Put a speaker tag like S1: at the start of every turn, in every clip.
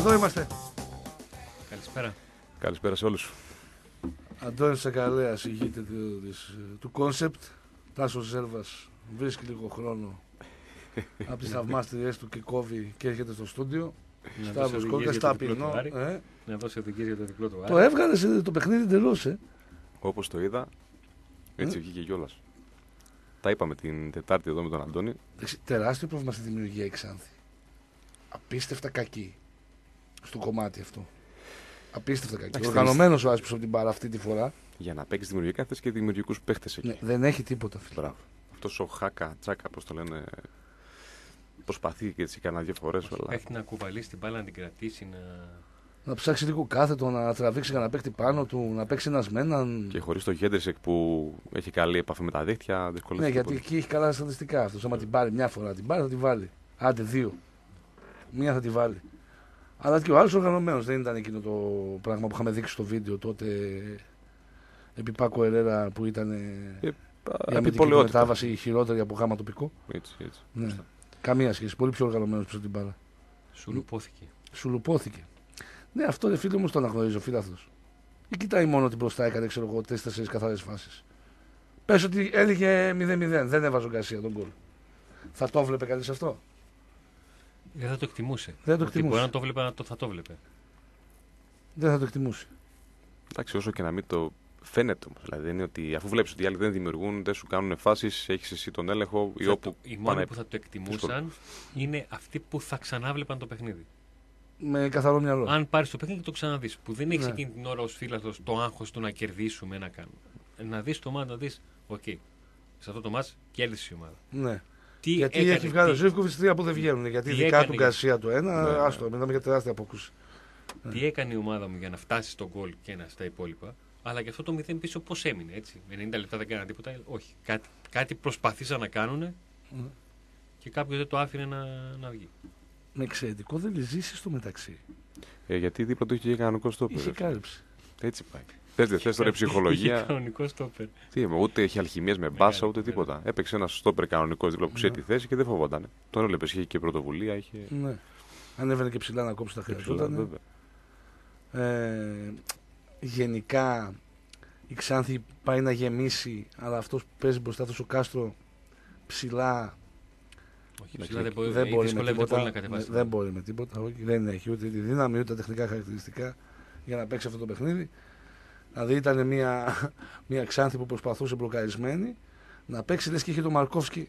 S1: Εδώ είμαστε.
S2: Καλησπέρα.
S3: Καλησπέρα σε όλους.
S1: Αντώνης Σακαλέας ηγείται του, της, του κόνσεπτ. Τάσος Ζέρβας βρίσκει λίγο χρόνο από τις θαυμάστριές του και κόβει και έρχεται στο στούντιο.
S2: Να
S1: Σταύρος
S2: δώσει
S1: Κόκκας,
S2: οδηγίες για το διπλό
S1: ταπεινό.
S2: του Άρη.
S1: Ε,
S2: Να δώσει οδηγίες για το διπλό του
S1: το
S2: Άρη.
S1: έβγαλες σε- το παιχνίδι εντελώς, ε.
S3: Όπως το είδα, έτσι
S1: Ε.
S3: βγήκε κιόλας. Τα είπαμε την Τετάρτη εδώ με τον Αντώνη.
S1: Εντάξει, τεράστιο πρόβλημα στη δημιουργία η Ξάνθη. Απίστευτα κακή στο κομμάτι αυτό. Απίστευτα κακή.
S3: Εντάξει,
S1: Οργανωμένος ο Άσπρος από την μπάρα αυτή τη φορά.
S3: Για να παίξεις δημιουργικά θες και δημιουργικούς παίχτες εκεί.
S1: Ναι, δεν έχει τίποτα. Φίλε.
S3: Μπράβο. Αυτός ο Χάκα, Τσάκα, πώς το λένε. Προσπαθεί και έτσι κανένα δύο φορές. Αλλά...
S2: Έχει να κουβαλήσει την μπάλα, να την κρατήσει, να...
S1: Να ψάξει λίγο κάθετο, να τραβήξει κανένα παίκτη πάνω του, να παίξει ένας με έναν.
S3: Και χωρίς το Γέντρισεκ που έχει καλή επαφή με τα δίχτυα,
S1: Ναι,
S3: δυσκολεύεται.
S1: γιατί
S3: πολύ.
S1: εκεί έχει καλά στατιστικά αυτό. Άμα την πάρει μια φορά, την πάρει, θα την βάλει. Άντε δύο. Μία θα τη βάλει. Αλλά και ο άλλος οργανωμένος δεν ήταν εκείνο το πράγμα που είχαμε δείξει στο βίντεο τότε επί Πάκο Ερέρα που ήταν
S3: Ε,
S1: η αμυντική του
S3: Επιπολαιότητα.
S1: μετάβαση η χειρότερη από γάμα τοπικό.
S3: Έτσι, έτσι.
S1: Ναι. Καμία σχέση. Πολύ πιο οργανωμένος πίσω την μπάλα.
S2: Σου λουπώθηκε.
S1: Σου λουπώθηκε. Ναι, αυτό δεν φίλο μου το αναγνωρίζει ο φίλαθλο. Ή κοιτάει μόνο ότι μπροστά έκανε, ξέρω εγώ, τρει-τέσσερι καθαρές φάσεις. Πες ότι έλεγε 0-0, δεν έβαζε ο Γκαρσία τον γκολ. Θα το βλέπει κανείς αυτό;
S2: Δεν θα το εκτιμούσε.
S1: Δεν το
S2: Ότι
S1: εκτιμούσε.
S2: Μπορεί να το βλέπει, να το, θα το βλέπει.
S1: Δεν θα το εκτιμούσε.
S3: Εντάξει, όσο και να μην το φαίνεται όμως. Δηλαδή δεν είναι ότι αφού βλέπεις ότι οι άλλοι δεν δημιουργούν, δεν σου κάνουν φάσεις, έχεις εσύ τον έλεγχο ή
S2: Θα
S3: όπου.
S2: το- οι
S3: πάνε-
S2: μόνοι που θα το εκτιμούσαν είναι αυτοί που θα ξανάβλεπαν το παιχνίδι.
S1: Με καθαρό μυαλό.
S2: Αν πάρεις το παιχνίδι και το ξαναδείς. Που δεν έχεις
S1: Ναι.
S2: εκείνη την ώρα ως φίλαθλος το άγχος του να κερδίσουμε, να κάνουμε. Να δεις το μάτι, να δεις, οκ, σε αυτό το μάτς κέρδισε η ομάδα.
S1: Ναι.
S2: Τι
S1: Γιατί
S2: έκανε,
S1: έχει βγάλει ο
S2: τι-
S1: Ζήφκοβιτς τρία που δεν βγαίνουν. Γιατί
S2: τι
S1: ειδικά
S2: έκανε
S1: του
S2: για-
S1: Γκαρσία το ένα,
S3: Ναι, ναι.
S1: άστο, μιλάμε για τεράστια απόκρουση.
S2: Τι έκανε η ομάδα μου για να φτάσει στον γκολ και να στα υπόλοιπα. Αλλά και αυτό το 0 πίσω πώς έμεινε έτσι. 90 λεπτά δεν κάνανε τίποτα. Όχι. Κάτι, κάτι προσπαθήσαν να κάνουν
S1: Ναι.
S2: και κάποιος δεν το άφηνε να, να βγει.
S1: Με εξαιρετικό δεν ζήσει στο μεταξύ.
S3: Ε, γιατί δίπλα του είχε και κανονικό στόπερ.
S1: Είχε κάλυψη.
S3: Έτσι πάει. Θε δεν θες τώρα η
S2: Είχε
S3: ψυχολογία.
S2: κανονικό στόπερ.
S3: Τι είμαι, ούτε έχει αλχημίες με μπάσα,
S2: Μεγάλο,
S3: ούτε
S2: μεγάλο.
S3: τίποτα. Έπαιξε ένα στόπερ κανονικό δίπλα που ξέρει
S1: Ναι.
S3: τη θέση και δεν φοβόταν. Τον έβλεπε, είχε και πρωτοβουλία. Είχε...
S1: Ναι. Ανέβαινε και ψηλά να κόψει τα
S3: και ψηλά,
S1: χρειαζόταν.
S3: βέβαια.
S1: Ε, γενικά η Ξάνθη πάει να γεμίσει, αλλά αυτός που παίζει μπροστά του ο Κάστρο ψηλά
S2: Όχι,
S3: Εντάξει,
S2: ψηλά δεν μπορεί,
S1: δεν μπορεί με
S2: δυσκολεύεται
S1: τίποτα.
S2: πολύ να κατεβάσει.
S1: Ναι, δεν μπορεί με τίποτα. Όχι, δεν έχει ούτε τη δύναμη ούτε τα τεχνικά χαρακτηριστικά για να παίξει αυτό το παιχνίδι. Δηλαδή ήταν μια, μια Ξάνθη που προσπαθούσε μπλοκαρισμένη να παίξει λες και είχε τον Μαρκόφσκι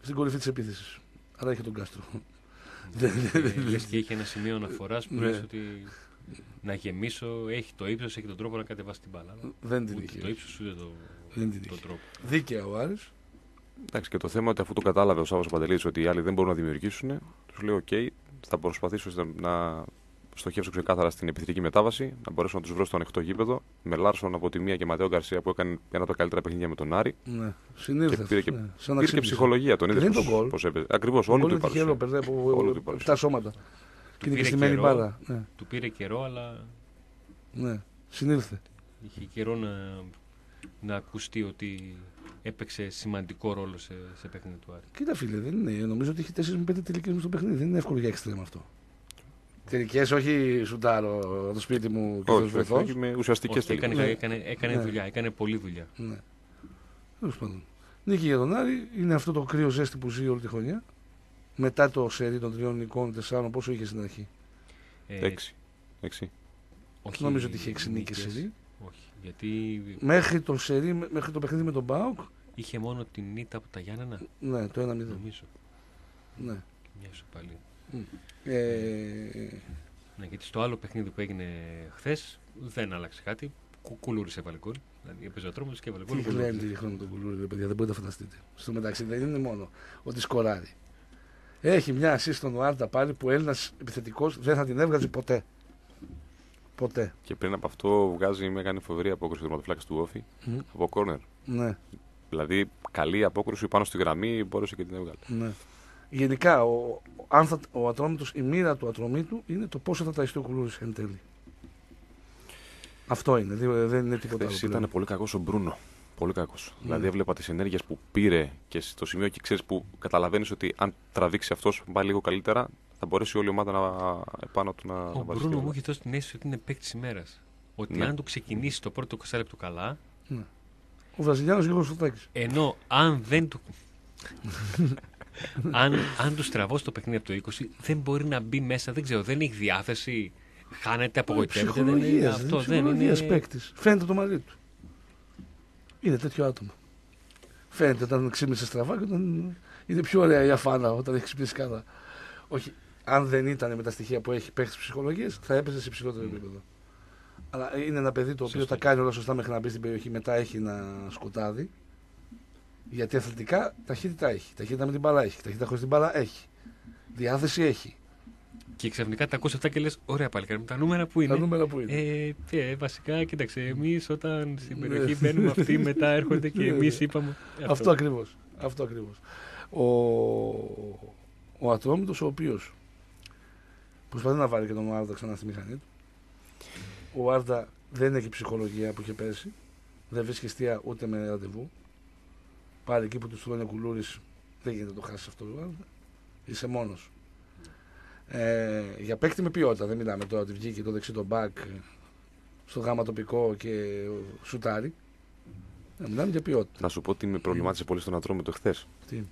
S1: στην κορυφή της επίθεσης. Αλλά είχε τον Κάστρο. Δεν- δεν- δεν-
S2: Λες και είχε ένα σημείο αναφοράς που
S1: Ναι.
S2: λες ότι να γεμίσω, έχει το ύψος, έχει τον τρόπο να κατεβάσει την μπάλα. Αλλά
S1: Δεν την
S2: Ούτε
S1: είχε.
S2: το ύψος ούτε το,
S1: Δεν την
S2: τον
S1: είχε.
S2: τρόπο.
S1: Δίκαια ο Άρης.
S3: Εντάξει, και το θέμα ότι αφού το κατάλαβε ο Σάββας Παντελής ότι οι άλλοι δεν μπορούν να δημιουργήσουν, τους λέει: Οκ, θα προσπαθήσω ώστε να στοχεύσω ξεκάθαρα στην επιθετική μετάβαση, να μπορέσω να τους βρω στο ανοιχτό γήπεδο. Με Λάρσον από τη μία και Ματέο Γκαρσία που έκανε ένα από τα καλύτερα παιχνίδια με τον Άρη.
S1: Ναι. Συνήλθε.
S3: Και πήρε και-
S1: ναι. Σαν να
S3: Πήρε και
S1: ξύπνησε.
S3: ψυχολογία, τον
S1: Και
S3: είδες
S1: δεν είναι το γκολ.
S3: πώς έπαιζε. Ακριβώς,
S1: Το
S3: όλο
S1: γκολ
S3: του
S1: είναι τυχερό,
S3: παρουσία.
S1: παιδί, από
S3: Όλο του παρουσία.
S1: τα σώματα.
S2: Του
S1: Και είναι και
S2: πήρε
S1: στημένη
S2: καιρό.
S1: μπάλα. Ναι.
S2: Του πήρε καιρό, αλλά
S1: ναι. Συνήλθε.
S2: είχε καιρό να, να ακουστεί ότι έπαιξε σημαντικό ρόλο σε, σε παιχνίδι του Άρη.
S1: Κοίτα φίλε, δεν είναι. Νομίζω ότι έχει 4 με 5 τελικές μες στο παιχνίδι. Δεν είναι εύκολο για εξτρέμ αυτό. Τελικέ, όχι σουτάρω το σπίτι μου και
S3: Όχι,
S1: το
S3: όχι,
S1: βοηθό.
S3: όχι, με ουσιαστικές
S2: Όχι, έκανε,
S1: Ναι.
S2: έκανε, έκανε
S1: Ναι.
S2: δουλειά, έκανε πολλή δουλειά.
S1: Ναι. Τέλος πάντων. Νίκη για τον Άρη είναι αυτό το κρύο ζέστη που ζει όλη τη χρονιά. Μετά το σερί των τριών νικών, τεσσάρων, πόσο είχε στην αρχή;
S2: Ε,
S3: Έξι. Έξι.
S2: όχι
S1: Νομίζω ότι είχε 6 νίκες
S2: νίκες.
S1: σερί.
S2: Όχι, γιατί
S1: Μέχρι το σερί, μέχρι το παιχνίδι με τον Μπάουκ,
S2: είχε μόνο την ήττα από τα Γιάννενα,
S1: ναι, το 1-0.
S2: νομίζω.
S1: Ναι.
S2: Μια ισοπαλία.
S1: Ε,
S2: Ναι, γιατί στο άλλο παιχνίδι που έγινε χθες δεν άλλαξε κάτι. Κου, κουλούρι έβαλε γκολ. Δηλαδή έπαιζε ο τρόμος και έβαλε γκολ.
S1: Τι
S2: γκολ,
S1: γλέντι
S2: γκολ.
S1: ρίχνω με τον κουλούρι, ρε παιδιά, δεν μπορείτε να φανταστείτε. Στο μεταξύ δεν είναι μόνο ότι σκοράρει. Έχει μια assist στον Άρτα πάλι που Έλληνας επιθετικός δεν θα την έβγαζε ποτέ. Ποτέ.
S3: Και πριν από αυτό βγάζει μια κάνει φοβερή απόκριση του τερματοφύλακα του Όφη
S1: Μμ.
S3: από κόρνερ.
S1: Ναι,
S3: Δηλαδή καλή απόκριση πάνω στη γραμμή μπόρεσε και την έβγαλε.
S1: ναι. Γενικά, ο, αν θα, ο ατρόμητος, η μοίρα του ατρομήτου είναι το πόσο θα ταϊστεί ο κουλούρι εν τέλει. Αυτό είναι, δεν δεν είναι τίποτα άλλο.
S3: Χθες
S1: πλέον.
S3: ήταν πολύ κακός ο Μπρούνο. Πολύ κακός.
S1: Ναι.
S3: Δηλαδή έβλεπα τις ενέργειες που πήρε και στο σημείο και ξέρεις που καταλαβαίνεις ότι αν τραβήξει αυτός πάει λίγο καλύτερα, θα μπορέσει όλη η ομάδα να, επάνω του να, να
S2: Ο
S3: βάλει
S2: Μπρούνο
S3: στοιχεία.
S2: μου έχει δώσει την αίσθηση ότι είναι παίκτης ημέρας. Ότι
S3: Ναι.
S2: αν του ξεκινήσει το πρώτο 20 λεπτό καλά,
S1: Ο Βραζιλιάνος Γιώργος Σωτάκης.
S2: ενώ αν δεν του. αν, αν τους τραβώ στο παιχνίδι από το 20, δεν μπορεί να μπει μέσα, δεν ξέρω, δεν έχει διάθεση, χάνεται, απογοητεύεται. Δεν είναι,
S1: Ψυχολογίας.
S2: αυτό δεν είναι.
S1: Ψυχολογία παίκτης. Φαίνεται το μαλλί του. Είναι τέτοιο άτομο. Φαίνεται όταν ξύπνησε στραβά και όταν είναι πιο ωραία η αφάνα όταν έχεις ξυπνήσει καλά. Όχι, αν δεν ήταν με τα στοιχεία που έχει παίκτης ψυχολογίας, θα έπαιζε σε ψηλότερο επίπεδο. Αλλά είναι ένα παιδί το οποίο
S2: Σωστό.
S1: τα κάνει όλα σωστά μέχρι να μπει στην περιοχή. Μετά έχει ένα σκοτάδι. Γιατί αθλητικά ταχύτητα έχει. Ταχύτητα με την μπάλα έχει. Ταχύτητα χωρίς την μπάλα έχει. Διάθεση έχει.
S2: Και ξαφνικά τα ακούς αυτά και λες: Ωραία, παλικάρι, με τα νούμερα που είναι.
S1: Τα νούμερα που είναι.
S2: Ε, τι, ε, βασικά, κοίταξε, εμείς όταν στην
S1: Ναι.
S2: περιοχή μπαίνουμε αυτοί, μετά έρχονται και
S1: Ναι,
S2: εμείς
S1: ναι.
S2: είπαμε.
S1: Αυτό ακριβώς. Αυτό ακριβώς. Ο, ο Ατρόμητος ο οποίος προσπαθεί να βάλει και τον Άρντα ξανά στη μηχανή του. Ο Άρντα δεν έχει ψυχολογία που είχε πέρσι. Δεν βρίσκει αιστεία ούτε με ραντεβού. Πάλι εκεί που τους τρώνε κουλούρις, δεν γίνεται να το χάσεις αυτό ο Άρντα. Είσαι μόνος. Ε, για παίκτη με ποιότητα. Δεν μιλάμε τώρα ότι βγήκε το δεξί το μπακ στο γάμα τοπικό και σουτάρι. Ε, μιλάμε για ποιότητα.
S3: Να σου πω ότι με προβλημάτισε πολύ στον Ατρόμητο χθες.
S1: Τι;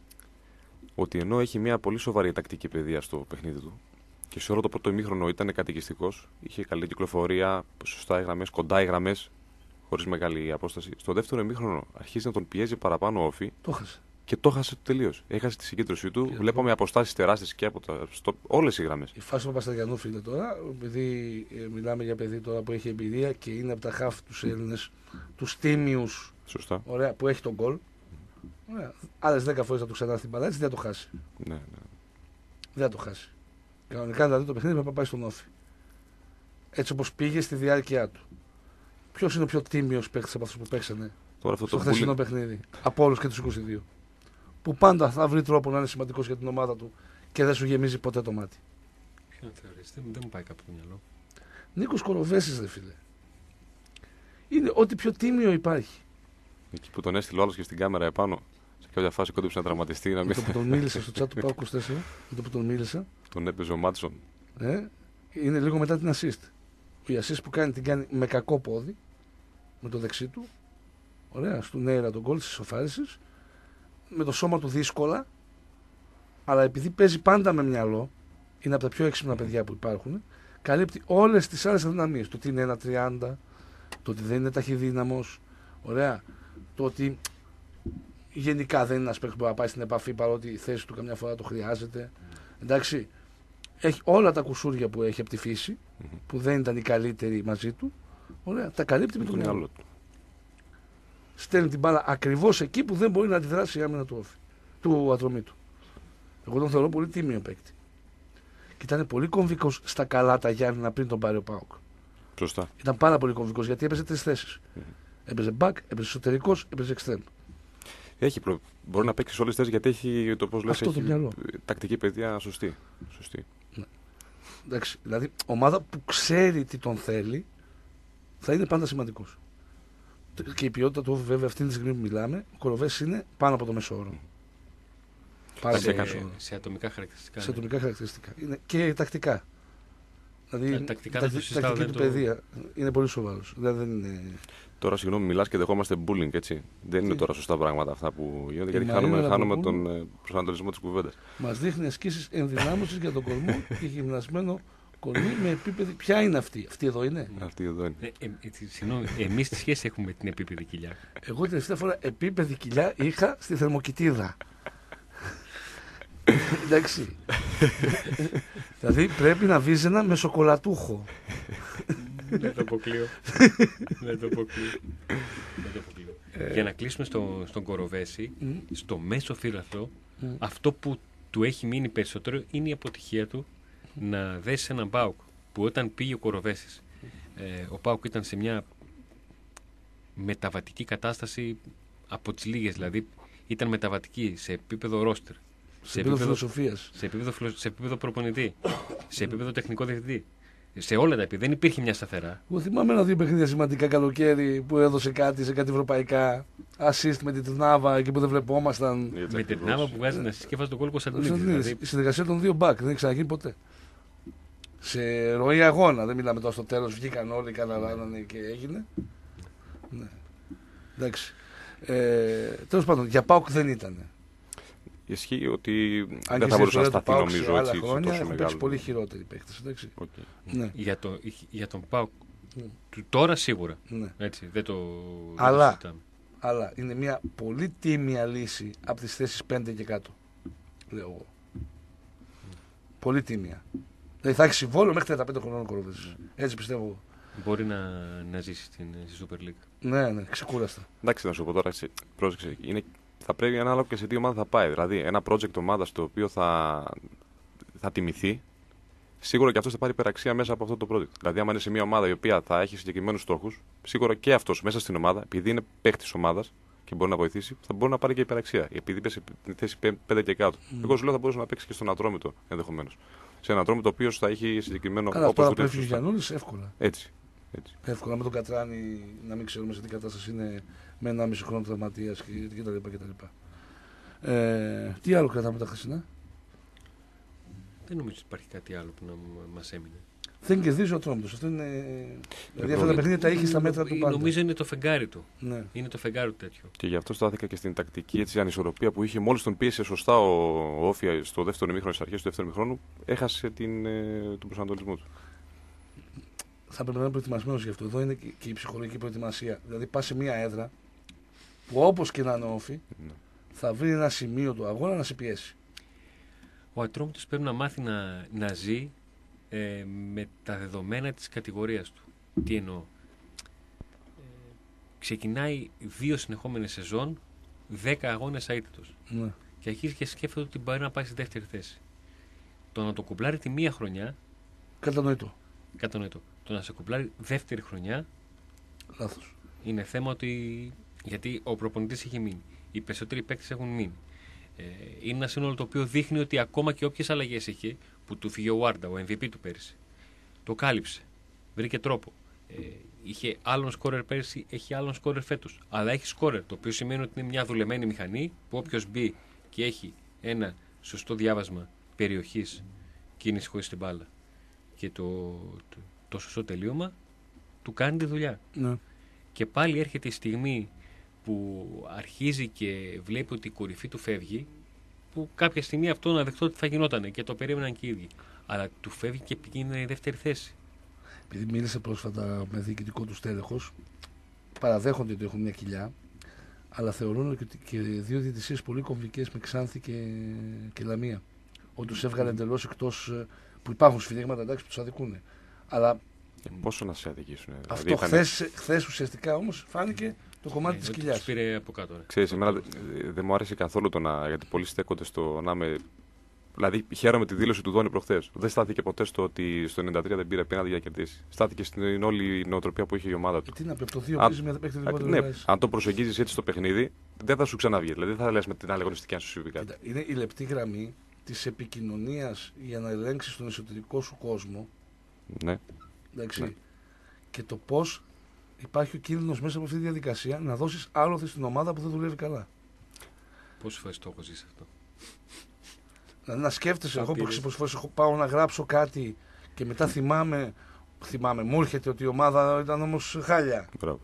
S3: Ότι ενώ έχει μια πολύ σοβαρή τακτική παιδεία στο παιχνίδι του και σε όλο το πρώτο ημίχρονο ήταν κατοικιστικός, είχε καλή κυκλοφορία, σωστά οι γραμμές, κοντά οι γραμμές, χωρίς μεγάλη απόσταση. Στο δεύτερο ημίχρονο αρχίζει να τον πιέζει παραπάνω ο Όφη
S1: Το χάσε.
S3: και το έχασε τελείως. Έχασε τη συγκέντρωσή του.
S1: Και
S3: Βλέπαμε αποστάσεις τεράστιες και από τα, στο, όλες οι γραμμές.
S1: Η φάση του Παπασταριανού, φίλε, τώρα, επειδή ε, μιλάμε για παιδί τώρα που έχει εμπειρία και είναι από τα χάφ τους Έλληνες, τους τίμιους,
S3: Σωστά.
S1: ωραία, που έχει τον γκολ. Άλλες 10 φορές θα του ξανά στην παλάτση, δεν θα το χάσει.
S3: Ναι, ναι.
S1: Δεν θα το χάσει. Κανονικά δηλαδή το παιχνίδι πρέπει να πάει στον όφη. Έτσι όπως πήγε στη διάρκεια του. Ποιος είναι ο πιο τίμιος παίκτης από αυτούς που παίξανε
S3: Τώρα αυτό
S1: στο
S3: το
S1: χθεσινό
S3: bullying,
S1: παιχνίδι. Από όλους και τους 22. Που πάντα θα βρει τρόπο να είναι σημαντικός για την ομάδα του και δεν σου γεμίζει ποτέ το μάτι.
S2: Ποιο θεωρείς, δεν, δεν μου πάει κάπου το μυαλό.
S1: Νίκος Κοροβέσης, ρε φίλε. Είναι ό,τι πιο τίμιο υπάρχει.
S3: εκεί που τον έστειλε ο άλλος και στην κάμερα επάνω, σε κάποια φάση κόντεψε να τραυματιστεί, να
S1: Με
S3: μην
S1: το που τον μίλησα στο chat του Πάου 24, με το που τον μίλησα,
S3: τον έπαιζε ο Μάτσον.
S1: ε, είναι λίγο μετά την assist. Η assist που κάνει την κάνει με κακό πόδι, με το δεξί του. Ωραία, στου Νέιρα τον γκολ της ισοφάριση. Με το σώμα του δύσκολα, αλλά επειδή παίζει πάντα με μυαλό, είναι από τα πιο έξυπνα παιδιά που υπάρχουν, καλύπτει όλες τις άλλες αδυναμίες. Το ότι είναι ένα 30, το ότι δεν είναι ταχυδύναμος, ωραία. Το ότι γενικά δεν είναι ένας παίκτης που μπορεί να πάει στην επαφή παρότι η θέση του καμιά φορά το χρειάζεται. Εντάξει, έχει όλα τα κουσούρια που έχει από τη φύση,
S3: Μμμ.
S1: που δεν ήταν οι καλύτεροι μαζί του. Ωραία, τα καλύπτει με
S3: Με
S1: το
S3: το
S1: μυαλό.
S3: μυαλό του.
S1: Στέλνει την μπάλα ακριβώς εκεί που δεν μπορεί να αντιδράσει η άμυνα του όφη, του ατρωμίτου. Εγώ τον θεωρώ πολύ τίμιο παίκτη. Και ήταν πολύ κομβικός στα καλά τα Γιάννη πριν τον πάρει ο Πάοκ.
S3: Σωστά.
S1: Ήταν πάρα πολύ κομβικός γιατί έπαιζε τρεις θέσεις.
S3: Μμμ.
S1: Έπαιζε back, έπαιζε εσωτερικός, έπαιζε extreme.
S3: Έχει προ... Μπορεί να παίξει σε όλες τις θέσεις γιατί έχει το πώς λες.
S1: Αυτό το
S3: Έχει
S1: μυαλό.
S3: τακτική παιδεία σωστή. σωστή.
S1: Εντάξει, δηλαδή, ομάδα που ξέρει τι τον θέλει θα είναι πάντα σημαντικός. Και η ποιότητα του, βέβαια, αυτή τη στιγμή που μιλάμε, ο Κοροβές είναι πάνω από το μέσο όρο. Πάρα
S3: Εντάξει,
S1: από το
S2: σε,
S1: μέσο όρο.
S2: σε ατομικά χαρακτηριστικά.
S1: Σε
S2: ναι.
S1: ατομικά χαρακτηριστικά. Είναι και τακτικά. Δηλαδή,
S2: Ε, τακτικά
S1: η
S2: δεν το
S1: τακτι-
S2: συζητάω,
S1: τακτική
S2: δεν
S1: του
S2: το-
S1: παιδεία είναι πολύ σοβαρός. Δηλαδή, δεν είναι.
S3: Τώρα, συγγνώμη, μιλάς και δεχόμαστε bullying, έτσι. Δεν είναι
S1: Τι;
S3: τώρα σωστά πράγματα αυτά που γίνονται, γιατί
S1: Μαρίνα
S3: χάνουμε, χάνουμε
S1: Ραποπούλου.
S3: τον ε, προσανατολισμό της κουβέντας.
S1: Μας δείχνει ασκήσεις ενδυνάμωσης για τον κορμό και γυμνασμένο κορμί με επίπεδη. Ποια είναι αυτή, αυτή εδώ είναι;
S3: Αυτή εδώ είναι.
S2: Ε, ε, ε, τι- Συγγνώμη, εμείς τι σχέση έχουμε με την επίπεδη κοιλιά;
S1: Εγώ την τελευταία φορά επίπεδη κοιλιά είχα στη θερμοκοιτίδα. Εντάξει. δηλαδή πρέπει να βίζενα με σοκολατούχο.
S2: Δεν το αποκλείω. Δεν το αποκλείω. Δεν το αποκλείω. Για να κλείσουμε στο, στον Κοροβέση,
S1: Μμ,
S2: στο μέσο φύλαθλο,
S1: μμ.
S2: αυτό που του έχει μείνει περισσότερο είναι η αποτυχία του να δέσει έναν Πάουκ. Που όταν πήγε ο Κοροβέσης, ε, ο Πάουκ ήταν σε μια μεταβατική κατάσταση από τις λίγες. Δηλαδή ήταν μεταβατική σε επίπεδο ρόστερ,
S1: Σε επίπεδο φιλοσοφίας.
S2: σε επίπεδο, φιλο- σε επίπεδο προπονητή, σε επίπεδο τεχνικό διευθυντή. Σε όλα τα επίπεδα. Δεν υπήρχε μια σταθερά.
S1: Εγώ θυμάμαι ένα-δύο παιχνίδια σημαντικά καλοκαίρι που έδωσε κάτι σε κάτι ευρωπαϊκά. Assist με την Τρνάβα εκεί που δεν βλεπόμασταν.
S3: Έτσι
S2: Με την
S3: ακριβώς.
S2: νάβα που βγάζει να συσκεύασε τον κόλ Κωνσταντινίδη.
S1: Κωνσταντινίδης.
S2: Δηλαδή,
S1: Η συνεργασία των δύο μπακ δεν έχει ξαναγίνει ποτέ. Σε ροή αγώνα, δεν μιλάμε τώρα στο τέλος. Βγήκαν όλοι, καναλάνανε και έγινε. Ναι. Εντάξει. Ε, Τέλος πάντων, για Πάουκ δεν ήταν.
S3: Ισχύει ότι
S1: Αν
S3: δεν
S1: και
S3: θα
S1: στην
S3: μπορούσε να
S1: ιστορία του
S3: σταθεί
S1: ΠΑΟΚ σε
S3: νομίζω
S1: άλλα
S3: έτσι σε
S1: χρόνια
S3: τόσο
S1: έχουν παίξει
S3: μεγάλο.
S1: πολύ χειρότεροι παίκτες. Εντάξει.
S3: Οκ.
S1: Ναι,
S2: για, το, για τον Πάουκ
S1: Ναι.
S2: του τώρα σίγουρα.
S1: ναι.
S2: Έτσι, δεν το, δεν το
S1: Αλλά-
S2: συζητάμε.
S1: Αλλά είναι μια πολύ τίμια λύση από τις θέσεις 5 και κάτω. Λέω εγώ. Πολύ τίμια. Δηλαδή θα έχεις συμβόλαιο μέχρι 35 χρονών κοροβέζη. Έτσι πιστεύω εγώ.
S2: Μπορεί να, να ζήσεις στην, στη Super League.
S1: Ναι, ναι, ξεκούραστα.
S3: Εντάξει, να σου πω τώρα, σε- πρόσεξε. Είναι, θα πρέπει ανάλογα και σε τι ομάδα θα πάει. Δηλαδή, ένα project ομάδα το οποίο θα, θα τιμηθεί, σίγουρα και αυτός θα πάρει υπεραξία μέσα από αυτό το project. Δηλαδή, άμα είναι σε μια ομάδα η οποία θα έχει συγκεκριμένους στόχους, σίγουρα και αυτός μέσα στην ομάδα, επειδή είναι παίχτη ομάδας και μπορεί να βοηθήσει, θα μπορεί να πάρει και υπεραξία. Επειδή είπε σε θέση 5 και κάτω.
S1: Mm.
S3: Εγώ σου λέω θα μπορούσε να παίξει και στον Ατρόμητο ενδεχομένως. Σε έναν Ατρόμητο ο οποίο θα έχει συγκεκριμένο
S1: Καλά,
S3: όπως
S1: τώρα
S3: το λες
S1: πρέπει ο
S3: σωστά.
S1: Γιαννούλης εύκολα.
S3: Έτσι. έτσι.
S1: Εύκολα με τον Κατράνη να μην ξέρουμε σε τι κατάσταση είναι με ένα μισό χρόνο τραυματίας κτλ. κτλ. Ε, τι άλλο κρατάμε τα χθεσινά;
S2: Δεν νομίζω ότι υπάρχει κάτι άλλο που να μας έμεινε.
S1: Δεν κερδίζει ο Τρόμπτο. Αυτό είναι. Δηλαδή αυτά τα
S3: πρόβλημα.
S1: παιχνίδια τα είχε στα μέτρα του πάντα.
S2: Νομίζω είναι το φεγγάρι του.
S1: Ναι.
S2: Είναι το φεγγάρι του τέτοιο.
S3: Και γι' αυτό στάθηκα και στην τακτική έτσι, ανισορροπία που είχε. Μόλις τον πίεσε σωστά ο, ο Όφια στο δεύτερο ημίχρονο, στις αρχές του δεύτερου ημίχρονου, έχασε την, ε, τον προσανατολισμό του.
S1: Θα πρέπει να είναι προετοιμασμένος γι' αυτό. Εδώ είναι και και η ψυχολογική προετοιμασία. Δηλαδή πας σε μια έδρα που όπως και να είναι όφη,
S3: Ναι.
S1: θα βρει ένα σημείο του αγώνα να σε πιέσει.
S2: Ο Ατρόμητος πρέπει να μάθει να, να ζει ε, με τα δεδομένα της κατηγορίας του. Τι εννοώ. Ε, ξεκινάει δύο συνεχόμενες σεζόν, δέκα αγώνες αίτητος.
S1: Ναι.
S2: Και αρχίζει και σκέφτεται ότι μπορεί να πάει στη δεύτερη θέση. Το να το κουμπλάρει τη μία χρονιά,
S1: Κατανοητό.
S2: κατανοητό. Το να σε κουμπλάρει δεύτερη χρονιά
S1: Λάθος.
S2: είναι θέμα ότι. Γιατί ο προπονητής έχει μείνει. Οι περισσότεροι παίκτες έχουν μείνει. Ε, είναι ένα σύνολο το οποίο δείχνει ότι ακόμα και όποιες αλλαγές είχε, που του φύγε ο Βάρντα, ο MVP του πέρυσι, το κάλυψε. Βρήκε τρόπο. Ε, είχε άλλον σκόρερ πέρυσι, έχει άλλον σκόρερ φέτος. Αλλά έχει σκόρερ, το οποίο σημαίνει ότι είναι μια δουλεμένη μηχανή που όποιος μπει και έχει ένα σωστό διάβασμα περιοχής κίνηση χωρίς την μπάλα και το, το, το σωστό τελείωμα, του κάνει τη δουλειά.
S1: Ναι.
S2: Και πάλι έρχεται η στιγμή που αρχίζει και βλέπει ότι η κορυφή του φεύγει, που κάποια στιγμή αυτό να δεχτώ ότι θα γινόταν και το περίμεναν και οι ίδιοι. Αλλά του φεύγει και πηγαίνει η δεύτερη θέση.
S1: Επειδή μίλησε πρόσφατα με διοικητικό του τέλεχο, παραδέχονται ότι έχουν μια κοιλιά, αλλά θεωρούν ότι και δύο διαιτησίες πολύ κομβικές με Ξάνθη και, και Λαμία. Ότι τους έβγαλε εντελώς εκτός. που υπάρχουν σφυρίγματα εντάξει που τους αδικούν. Αλλά
S3: Και πόσο να σε αδικήσουν. ε,
S1: αυτό
S3: ήταν-
S1: χθες, χθες ουσιαστικά όμως φάνηκε το κομμάτι
S2: Ε,
S1: της
S2: ότι
S1: κοιλιάς.
S2: τους πήρε από κάτω. ρε.
S3: Ξέρεις, εμένα δε- ε, δεν μου άρεσε καθόλου το να. Γιατί πολλοί στέκονται στο να είμαι. Δηλαδή, χαίρομαι τη δήλωση του Δόνη προχθές. Δεν στάθηκε ποτέ στο ότι στο 93 δεν πήρε πέναντι για να κερδίσει. Στάθηκε στην όλη νοοτροπία που είχε η ομάδα του.
S1: Τι να πει, από το 2
S3: Α,
S1: παίζει μια παίχτη
S3: Α,
S1: λιγότερο.
S3: ναι,
S1: βάζει.
S3: αν το προσεγγίζεις έτσι το παιχνίδι, δεν θα σου ξαναβγεί. Δηλαδή, δεν θα λες με την άλλη αγωνιστική αν σου συμβεί κάτι.
S1: Κοίτα, Είναι η λεπτή γραμμή της επικοινωνίας για να ελέγξεις τον εσωτερικό σου κόσμο.
S3: Ναι.
S1: Εντάξει,
S3: Ναι.
S1: Και το πώς υπάρχει ο κίνδυνος μέσα από αυτή τη διαδικασία να δώσεις άλοθη στην ομάδα που δεν δουλεύει καλά.
S2: Πόσες φορές το έχω ζήσει αυτό;
S1: Δηλαδή να σκέφτεσαι, εγώ που
S2: Απειρίες.
S1: πόσες φορές έχω πάω να γράψω κάτι και μετά θυμάμαι, θυμάμαι, μου έρχεται ότι η ομάδα ήταν όμως χάλια.
S3: Μπράβο.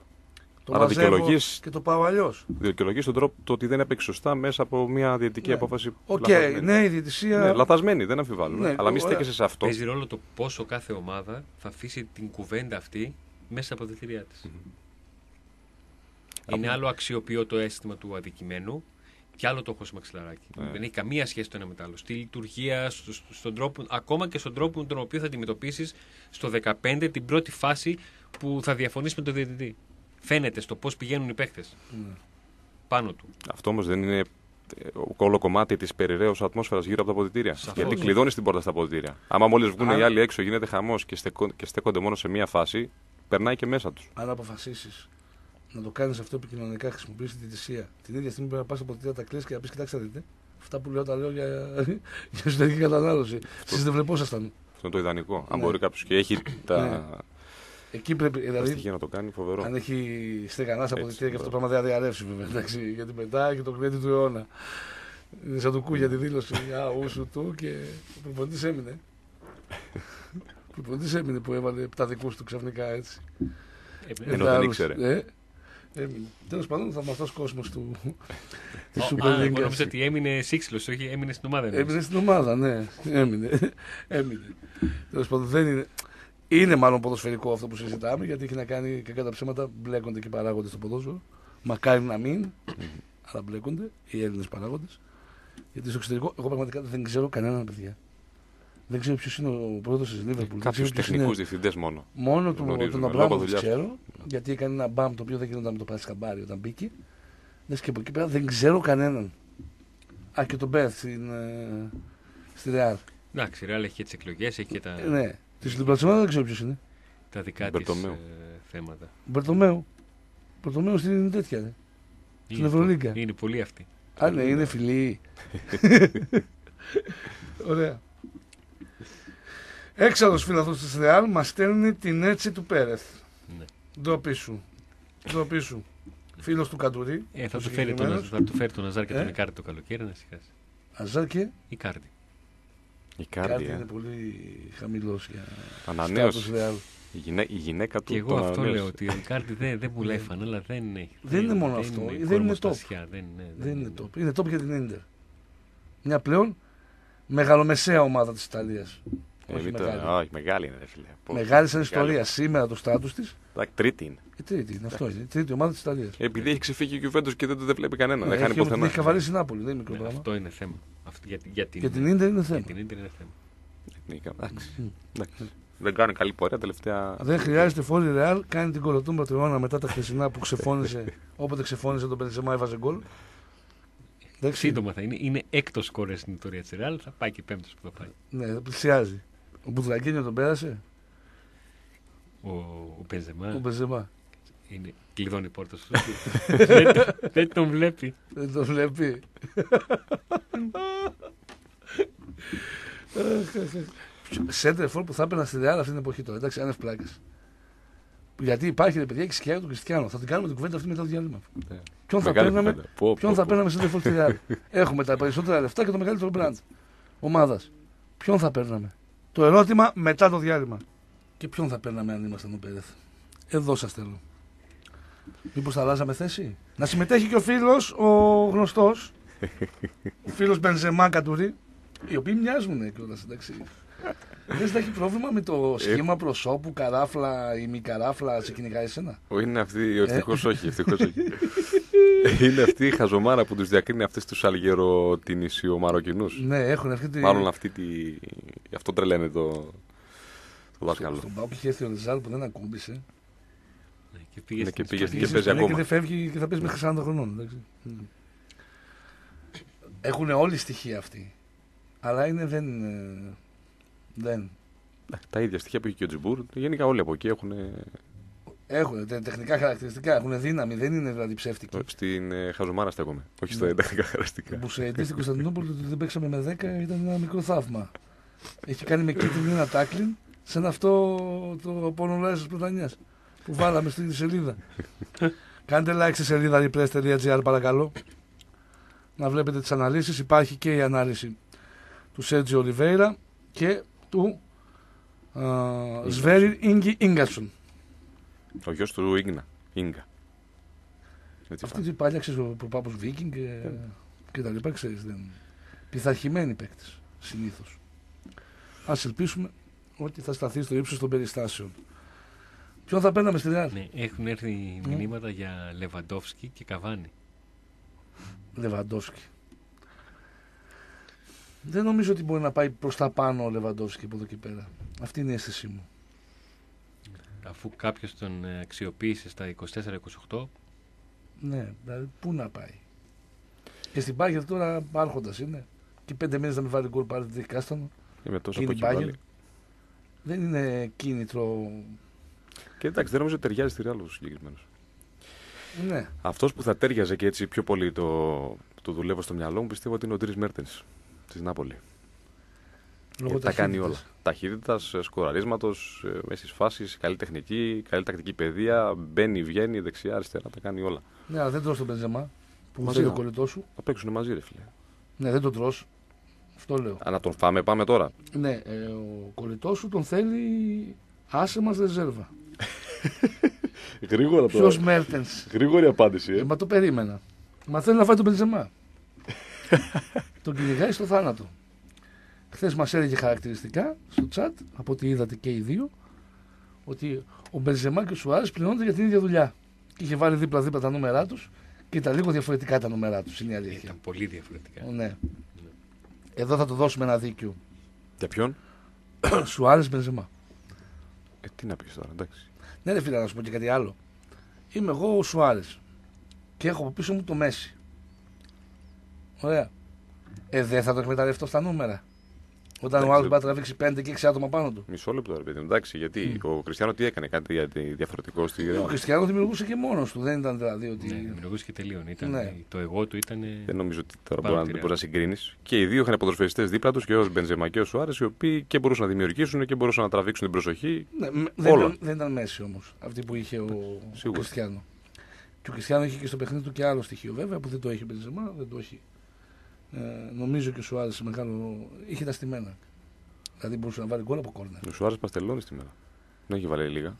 S1: Το
S3: Άρα
S1: μαζεύω
S3: δικαιολογείς-
S1: και το πάω αλλιώς.
S3: Δικαιολογείς τον τρόπο το ότι δεν έπαιξε σωστά μέσα από μια διαιτητική
S1: Ναι.
S3: απόφαση.
S1: Οκ,
S3: λαθασμένη.
S1: ναι, η διαιτησία.
S3: Ναι, λαθασμένη, δεν αμφιβάλλουμε.
S1: Ναι,
S3: αλλά μην
S1: ωραία.
S3: στέκεσαι σε αυτό.
S2: Παίζει ρόλο το πόσο κάθε ομάδα θα αφήσει την κουβέντα αυτή μέσα από τα δηλητήριά της. Είναι
S3: Από-
S2: άλλο αξιοποιώ το αίσθημα του αδικημένου και άλλο το έχω στο μαξιλαράκι.
S3: Ναι.
S2: Δεν έχει καμία σχέση το ένα με το άλλο. Στη λειτουργία, στο, στο- στον τρόπο, ακόμα και στον τρόπο με τον οποίο θα αντιμετωπίσεις στο 15 την πρώτη φάση που θα διαφωνήσει με τον διαιτητή. Φαίνεται στο πώς πηγαίνουν οι παίχτε
S1: Ναι.
S2: πάνω του.
S3: Αυτό όμως δεν είναι ε, όλο κομμάτι της περιραίωσης ατμόσφαιρας γύρω από τα αποδητήρια.
S2: Σαφώς.
S3: Γιατί κλειδώνεις την πόρτα στα αποδητήρια. Άμα μόλις βγουν
S1: Αν-
S3: οι άλλοι έξω, γίνεται χαμός και, στεκό- και στέκονται μόνο σε μία φάση, περνάει και μέσα τους.
S1: Αν αποφασίσεις να το κάνεις αυτό επικοινωνικά, χρησιμοποιήσεις τη θυσία, την ίδια στιγμή πρέπει να πας από τη τα κλείσει και να πεις: Κοιτάξτε, δείτε, αυτά που λέω τα λέω για, για εσωτερική κατανάλωση. Εσείς δεν βλεπόσασταν.
S3: είναι το ιδανικό. Αν
S1: Ναι.
S3: μπορεί κάποιος και έχει τα,
S1: Εκεί πρέπει.
S3: τα
S1: Δηλαδή,
S3: στοιχεία να το κάνει, φοβερό.
S1: αν έχει στεγανά
S3: Έτσι,
S1: αποδεικτήρια και αυτό το
S3: μπράβο.
S1: πράγμα δεν θα διαρρεύσει βέβαια. Εντάξει, γιατί μετά και το κλέτη του αιώνα. Είναι σαν του Κούγια τη δήλωση. Α, ούσου του και ο προπονητής έμεινε. Ο προπονητή έμεινε που έβαλε τα δικούς του ξαφνικά έτσι.
S2: Ε,
S3: Ενώ δεν
S1: άλλους,
S3: ήξερε.
S1: Ε, έμεινε. Τέλος πάντων, ο θαυμαστό κόσμος του. τη
S2: Α,
S1: Super
S2: εγώ
S1: League.
S2: νόμιζα ότι έμεινε σύξυλος, όχι έμεινε στην ομάδα. εννοείς.
S1: Έμεινε στην ομάδα, ναι. Έμεινε. Έμεινε. Τέλος πάντων, δεν είναι. Είναι μάλλον ποδοσφαιρικό αυτό που συζητάμε, γιατί έχει να κάνει και κατά ψέματα μπλέκονται και οι παράγοντες στο ποδόσφαιρο. Μακάρι να μην, αλλά μπλέκονται οι Έλληνες παράγοντες. Γιατί στο εξωτερικό, εγώ πραγματικά δεν ξέρω κανέναν παιδιά. Δεν ξέρω ποιος είναι ο πρόεδρος της Λίβερπουλ.
S3: Κάποιους τεχνικούς διευθυντές μόνο.
S1: Μόνο του,
S3: γνωρίζουμε,
S1: τον
S3: λόγω
S1: Αμπράμοβιτς
S3: δουλειάς.
S1: ξέρω, γιατί έκανε ένα μπαμ το οποίο δεν γινόταν να το πάρει χαμπάρι όταν μπήκε. Λες και από εκεί πέρα δεν ξέρω κανέναν. Α, και τον Μπέρθ στην, ε, στη Ρεάλ.
S2: Εντάξει, η Real έχει και τις εκλογές, έχει και τα,
S1: Ε, ναι. Της Λιμπρατσιμάδα δεν ξέρω ποιος είναι.
S2: τα δικά της
S3: Μπερτομέου.
S2: θέματα.
S1: Μπερτομέου. Μπερτομέου στην τέτοια. Ναι.
S2: Είναι
S1: Ευρωλίγκα.
S2: πο- Είναι πολύ αυτή.
S1: Α, ναι, είναι φιλή. Ωραία. Έξαλλος φίλαθρο της Ρεάλ μας στέλνει την έτσι του Πέρεθ.
S2: Ναι.
S1: Ντροπή σου. Ντροπή σου. Φίλος του Καντουρί.
S2: Ε, θα,
S1: ο
S2: του φέρει τον,
S1: συγκεκριμένος.
S2: θα του φέρει τον Αζάρ και
S1: Ε.
S2: τον Ικάρdi το καλοκαίρι να σιγάσει.
S1: Αζάρ και;
S2: Η Κάρντι.
S3: Η
S1: κάτι
S3: Κάρντι,
S1: είναι
S3: ε.
S1: πολύ χαμηλός για
S3: Ανανέωση.
S1: στάτους Ρεάλ.
S3: Η, γυναί- η γυναίκα του
S2: Και εγώ
S3: τον
S2: αυτό
S3: ανανέωσε.
S2: λέω ότι ο Ικάρντι δεν, δεν πουλάει φανέλα, δεν έχει.
S1: Δεν είναι μόνο αυτό, δεν είναι
S2: κορμοστασιά, Δεν, ναι,
S1: Δεν είναι top. Είναι top για την Ίντερ. Μια πλέον μεγαλομεσαία ομάδα της Ιταλίας.
S3: Ε,
S1: Όχι
S3: μην το-
S1: μεγάλη.
S3: Όχι, μεγάλη είναι, ρε φίλε. Πω,
S1: Μεγάλη σαν
S3: μεγάλη.
S1: ιστορία. Σήμερα το στάτους της.
S3: Εντάξει, τρίτη είναι.
S1: Η τρίτη είναι αυτό. Είναι η τρίτη ομάδα της Ιταλίας.
S3: Επειδή έχει ξεφύγει και ο Juventus και δεν το δεν βλέπει κανένα. δεν χάνει
S1: έχει, την
S3: πουθενά.
S1: έχει καβαλήσει η Νάπολη. Δεν είναι μικρό
S2: Ναι,
S1: πράγμα.
S2: αυτό είναι θέμα. Αυτό, για, για την,
S1: Για την Ίντερ είναι
S2: για
S1: θέμα.
S2: την Ίντερ είναι θέμα.
S3: Εντάξει.
S1: Μμ.
S3: Εντάξει. Δεν κάνει καλή πορεία τελευταία.
S1: Δεν χρειάζεται φόρη Ρεάλ. Κάνει την κολοτούμπα του αιώνα μετά τα χθεσινά που ξεφώνησε. όποτε ξεφώνησε τον Πενζεμά έβαζε γκολ. Εντάξει.
S2: Σύντομα θα είναι. Είναι έκτος κόρε στην ιστορία της Ρεάλ. Θα πάει και πέμπτος που θα πάει.
S1: Ναι, πλησιάζει. Ο Μπουδραγκίνιο τον πέρασε;
S2: Ο, ο Μπενζεμά
S1: Ο Μπενζεμά.
S2: είναι, κλειδώνει η πόρτα σου. δεν, το- δεν τον βλέπει.
S1: Δεν το βλέπει. Σέντερ φόρ που θα έπαιρνα στη Ρεάλ αυτή την εποχή τώρα. Εντάξει, άνευ πλάκα. Γιατί υπάρχει ρε παιδιά και σκιά του Κριστιανό. Θα την κάνουμε την κουβέντα αυτή μετά το διάλειμμα.
S3: Ναι.
S1: Ποιον θα
S3: Μεγάλη
S1: παίρναμε,
S3: κουβέντα. Πω,
S1: ποιον
S3: πω,
S1: θα
S3: πω.
S1: παίρναμε σέντερ φόρ στη Ρεάλ. Έχουμε τα περισσότερα λεφτά και το μεγαλύτερο μπραντ ομάδας. Ποιον θα παίρναμε; Το ερώτημα μετά το διάλειμμα. Και ποιον θα παίρναμε αν ήμασταν ο Πέρεθ; Εδώ σας θέλω. Μήπως θα αλλάζαμε θέση; Να συμμετέχει και ο φίλος, ο γνωστός. ο φίλος Μπενζεμά Κατουρί. Οι οποίοι μοιάζουν κιόλα, εντάξει. Δεν θα έχει πρόβλημα με το σχήμα προσώπου, καράφλα ή μη καράφλα, σε κυνηγάει εσένα;
S3: Ο, Είναι αυτή,
S1: Ε.
S3: ευτυχώ όχι. Ευτυχώς όχι. είναι αυτή η χαζομάρα που τους διακρίνει αυτές τους αλγεροτινησιομαροκινούς.
S1: Ναι, έχουν αυτή τη.
S3: Μάλλον αυτή τη... αυτό τρελαίνει το, το δάσκαλο.
S1: Στον Πάο είχε έρθει ο Ριζάλ που δεν ακούμπησε.
S2: Ναι, και πήγε
S3: Ναι,
S2: στην
S3: και πήγε
S2: Ισπανία.
S3: στην- παίζει
S1: Πήγε
S3: ακόμα.
S1: Και δεν φεύγει και θα παίζει μέχρι 40 χρονών. εντάξει. Έχουν όλοι στοιχεία αυτοί. Αλλά είναι δεν. είναι- Δεν.
S3: Τα ίδια στοιχεία που έχει και ο Τζιμπούρ. Γενικά όλοι από εκεί έχουν.
S1: Έχουν τε- τεχνικά χαρακτηριστικά, έχουν δύναμη, δεν είναι δηλαδή ψεύτικοι.
S3: Στην ε, χαζομάρα στέκομαι. Όχι στα
S1: Ναι.
S3: τεχνικά χαρακτηριστικά.
S1: Που σε στην Κωνσταντινούπολη ότι δεν παίξαμε με 10 ήταν ένα μικρό θαύμα. Έχει κάνει με κίτρινη ένα τάκλιν σαν αυτό το πόνο της Πρωτανιά που βάλαμε στη σελίδα. Κάντε like στη σελίδα repress.gr παρακαλώ. Να βλέπετε τις αναλύσεις. Υπάρχει και η ανάλυση του Σέρτζι Ολιβέηρα και του uh, Σβέρι Ίγκη Ίγκασον.
S3: Ο γιος του Ίγνα. Ίγκα. Έτσι
S1: Αυτή
S3: φάνηκε.
S1: η παλιά ξέρεις ο προπάπους Βίκινγκ και, και τα λοιπά ξέρεις δεν πειθαρχημένοι παίκτες συνήθως. Ας ελπίσουμε ότι θα σταθεί στο ύψος των περιστάσεων. Ποιον θα παίρναμε στη Ρεάλ.
S2: Ναι, έχουν έρθει μηνύματα για Λεβαντόφσκι και Καβάνη.
S1: Λεβαντόφσκι. Δεν νομίζω ότι μπορεί να πάει προς τα πάνω ο Λεβαντόφσκι από εδώ και πέρα. Αυτή είναι η αίσθησή μου.
S2: Αφού κάποιος τον ε, αξιοποίησε στα 24-28,
S1: Ναι, δηλαδή πού να πάει; Και στην Πάγερ τώρα άρχοντας είναι. Και πέντε μήνες να μην βάλει γκολ πάρει τη κάστανο.
S3: Είμαι τόσο
S1: Και
S3: από
S1: είναι
S3: εκεί
S1: Bayern.
S3: πάλι.
S1: Δεν είναι κίνητρο.
S3: Και εντάξει, δεν νομίζω ότι ταιριάζει στη Ρεάλ ο συγκεκριμένος.
S1: Ναι.
S3: Αυτός που θα τέριαζε και έτσι πιο πολύ το, το δουλεύω στο μυαλό μου πιστεύω ότι είναι ο Τρει Μέρτενς της Νάπολη.
S1: Λόγω
S3: τα κάνει όλα.
S1: ταχύτητας.
S3: Ταχύτητα, σκοραρίσματος, μέση φάση, καλή τεχνική, καλή τακτική παιδεία. Μπαίνει, βγαίνει, δεξιά, αριστερά, τα κάνει όλα.
S1: Ναι, αλλά δεν τρως τον Μπενζεμά που
S3: Μαζί
S1: θέλει ο
S3: θα.
S1: κολλητός σου.
S3: Θα παίξουν μαζί, ρε φίλε.
S1: Ναι, δεν τον τρως. Αυτό λέω.
S3: Α, να τον φάμε, πάμε τώρα.
S1: Ναι, ε, ο κολλητός σου τον θέλει άσε μας ρεζέρβα.
S3: Γρήγορα
S1: Ποιος Μέρτεν.
S3: Γρήγορη απάντηση,
S1: Ε, μα το περίμενα. Μα θέλει να φάει τον Μπενζεμά. τον κυνηγάει στο θάνατο. Χθες μας έλεγε χαρακτηριστικά στο chat, από ό,τι είδατε και οι δύο, ότι ο Μπενζεμά και ο Σουάρες πληρώνονται για την ίδια δουλειά. Και είχε βάλει δίπλα-δίπλα τα νούμερά τους και ήταν λίγο διαφορετικά τα νούμερά τους. Είναι η αλήθεια.
S2: Ήταν πολύ διαφορετικά.
S1: Ναι. Εδώ θα το δώσουμε ένα δίκιο.
S3: Για ποιον;
S1: Σουάρες Μπενζεμά.
S3: Ε, τι να πεις τώρα, εντάξει.
S1: Ναι, ρε φίλε, να σου πω και κάτι άλλο. Είμαι εγώ ο Σουάρες και έχω από πίσω μου το Μέση. Ωραία. Ε, δεν θα το εκμεταλλευτώ στα νούμερα. Όταν ο
S3: Εντάξει.
S1: άλλος πάει να τραβήξει 5 και 6 άτομα πάνω του.
S3: Μισό λεπτό, ρε παιδί μου. Εντάξει, γιατί ο Κριστιανό τι έκανε, κάτι για- διαφορετικό στη
S1: Ο Χριστιανό δημιουργούσε και μόνος του. Δεν ήταν δηλαδή ότι.
S2: Ναι, δημιουργούσε και τελείων. Ήταν,
S1: Ναι.
S2: Το εγώ του ήταν.
S3: Δεν νομίζω ότι τώρα
S2: Πάρα
S3: μπορεί να,
S2: τι
S3: μπορείς να συγκρίνεις. Και οι δύο είχαν ποδοσφαιριστές δίπλα τους, και ο Μπενζεμά και ο Σουάρες, οι οποίοι και μπορούσαν να δημιουργήσουν και μπορούσαν να τραβήξουν την προσοχή.
S1: Ναι, με- δεν,
S3: Όλα.
S1: ήταν, δεν ήταν μέση όμως αυτή που είχε ο
S3: Σίγουρα.
S1: Χριστιανό. Και ο Χριστιανό είχε και στο παιχνίδι του και άλλο στοιχείο βέβαια που δεν το έχει ο Μπενζεμά, δεν το έχει. Ε, νομίζω και ο Σουάρες μεγάλο. είχε τα στημένα. Δηλαδή μπορούσε να βάλει γκολ από κόρνερ.
S3: Ο Σουάρες παστελώνει στη μέρα. Δεν έχει βάλει λίγα.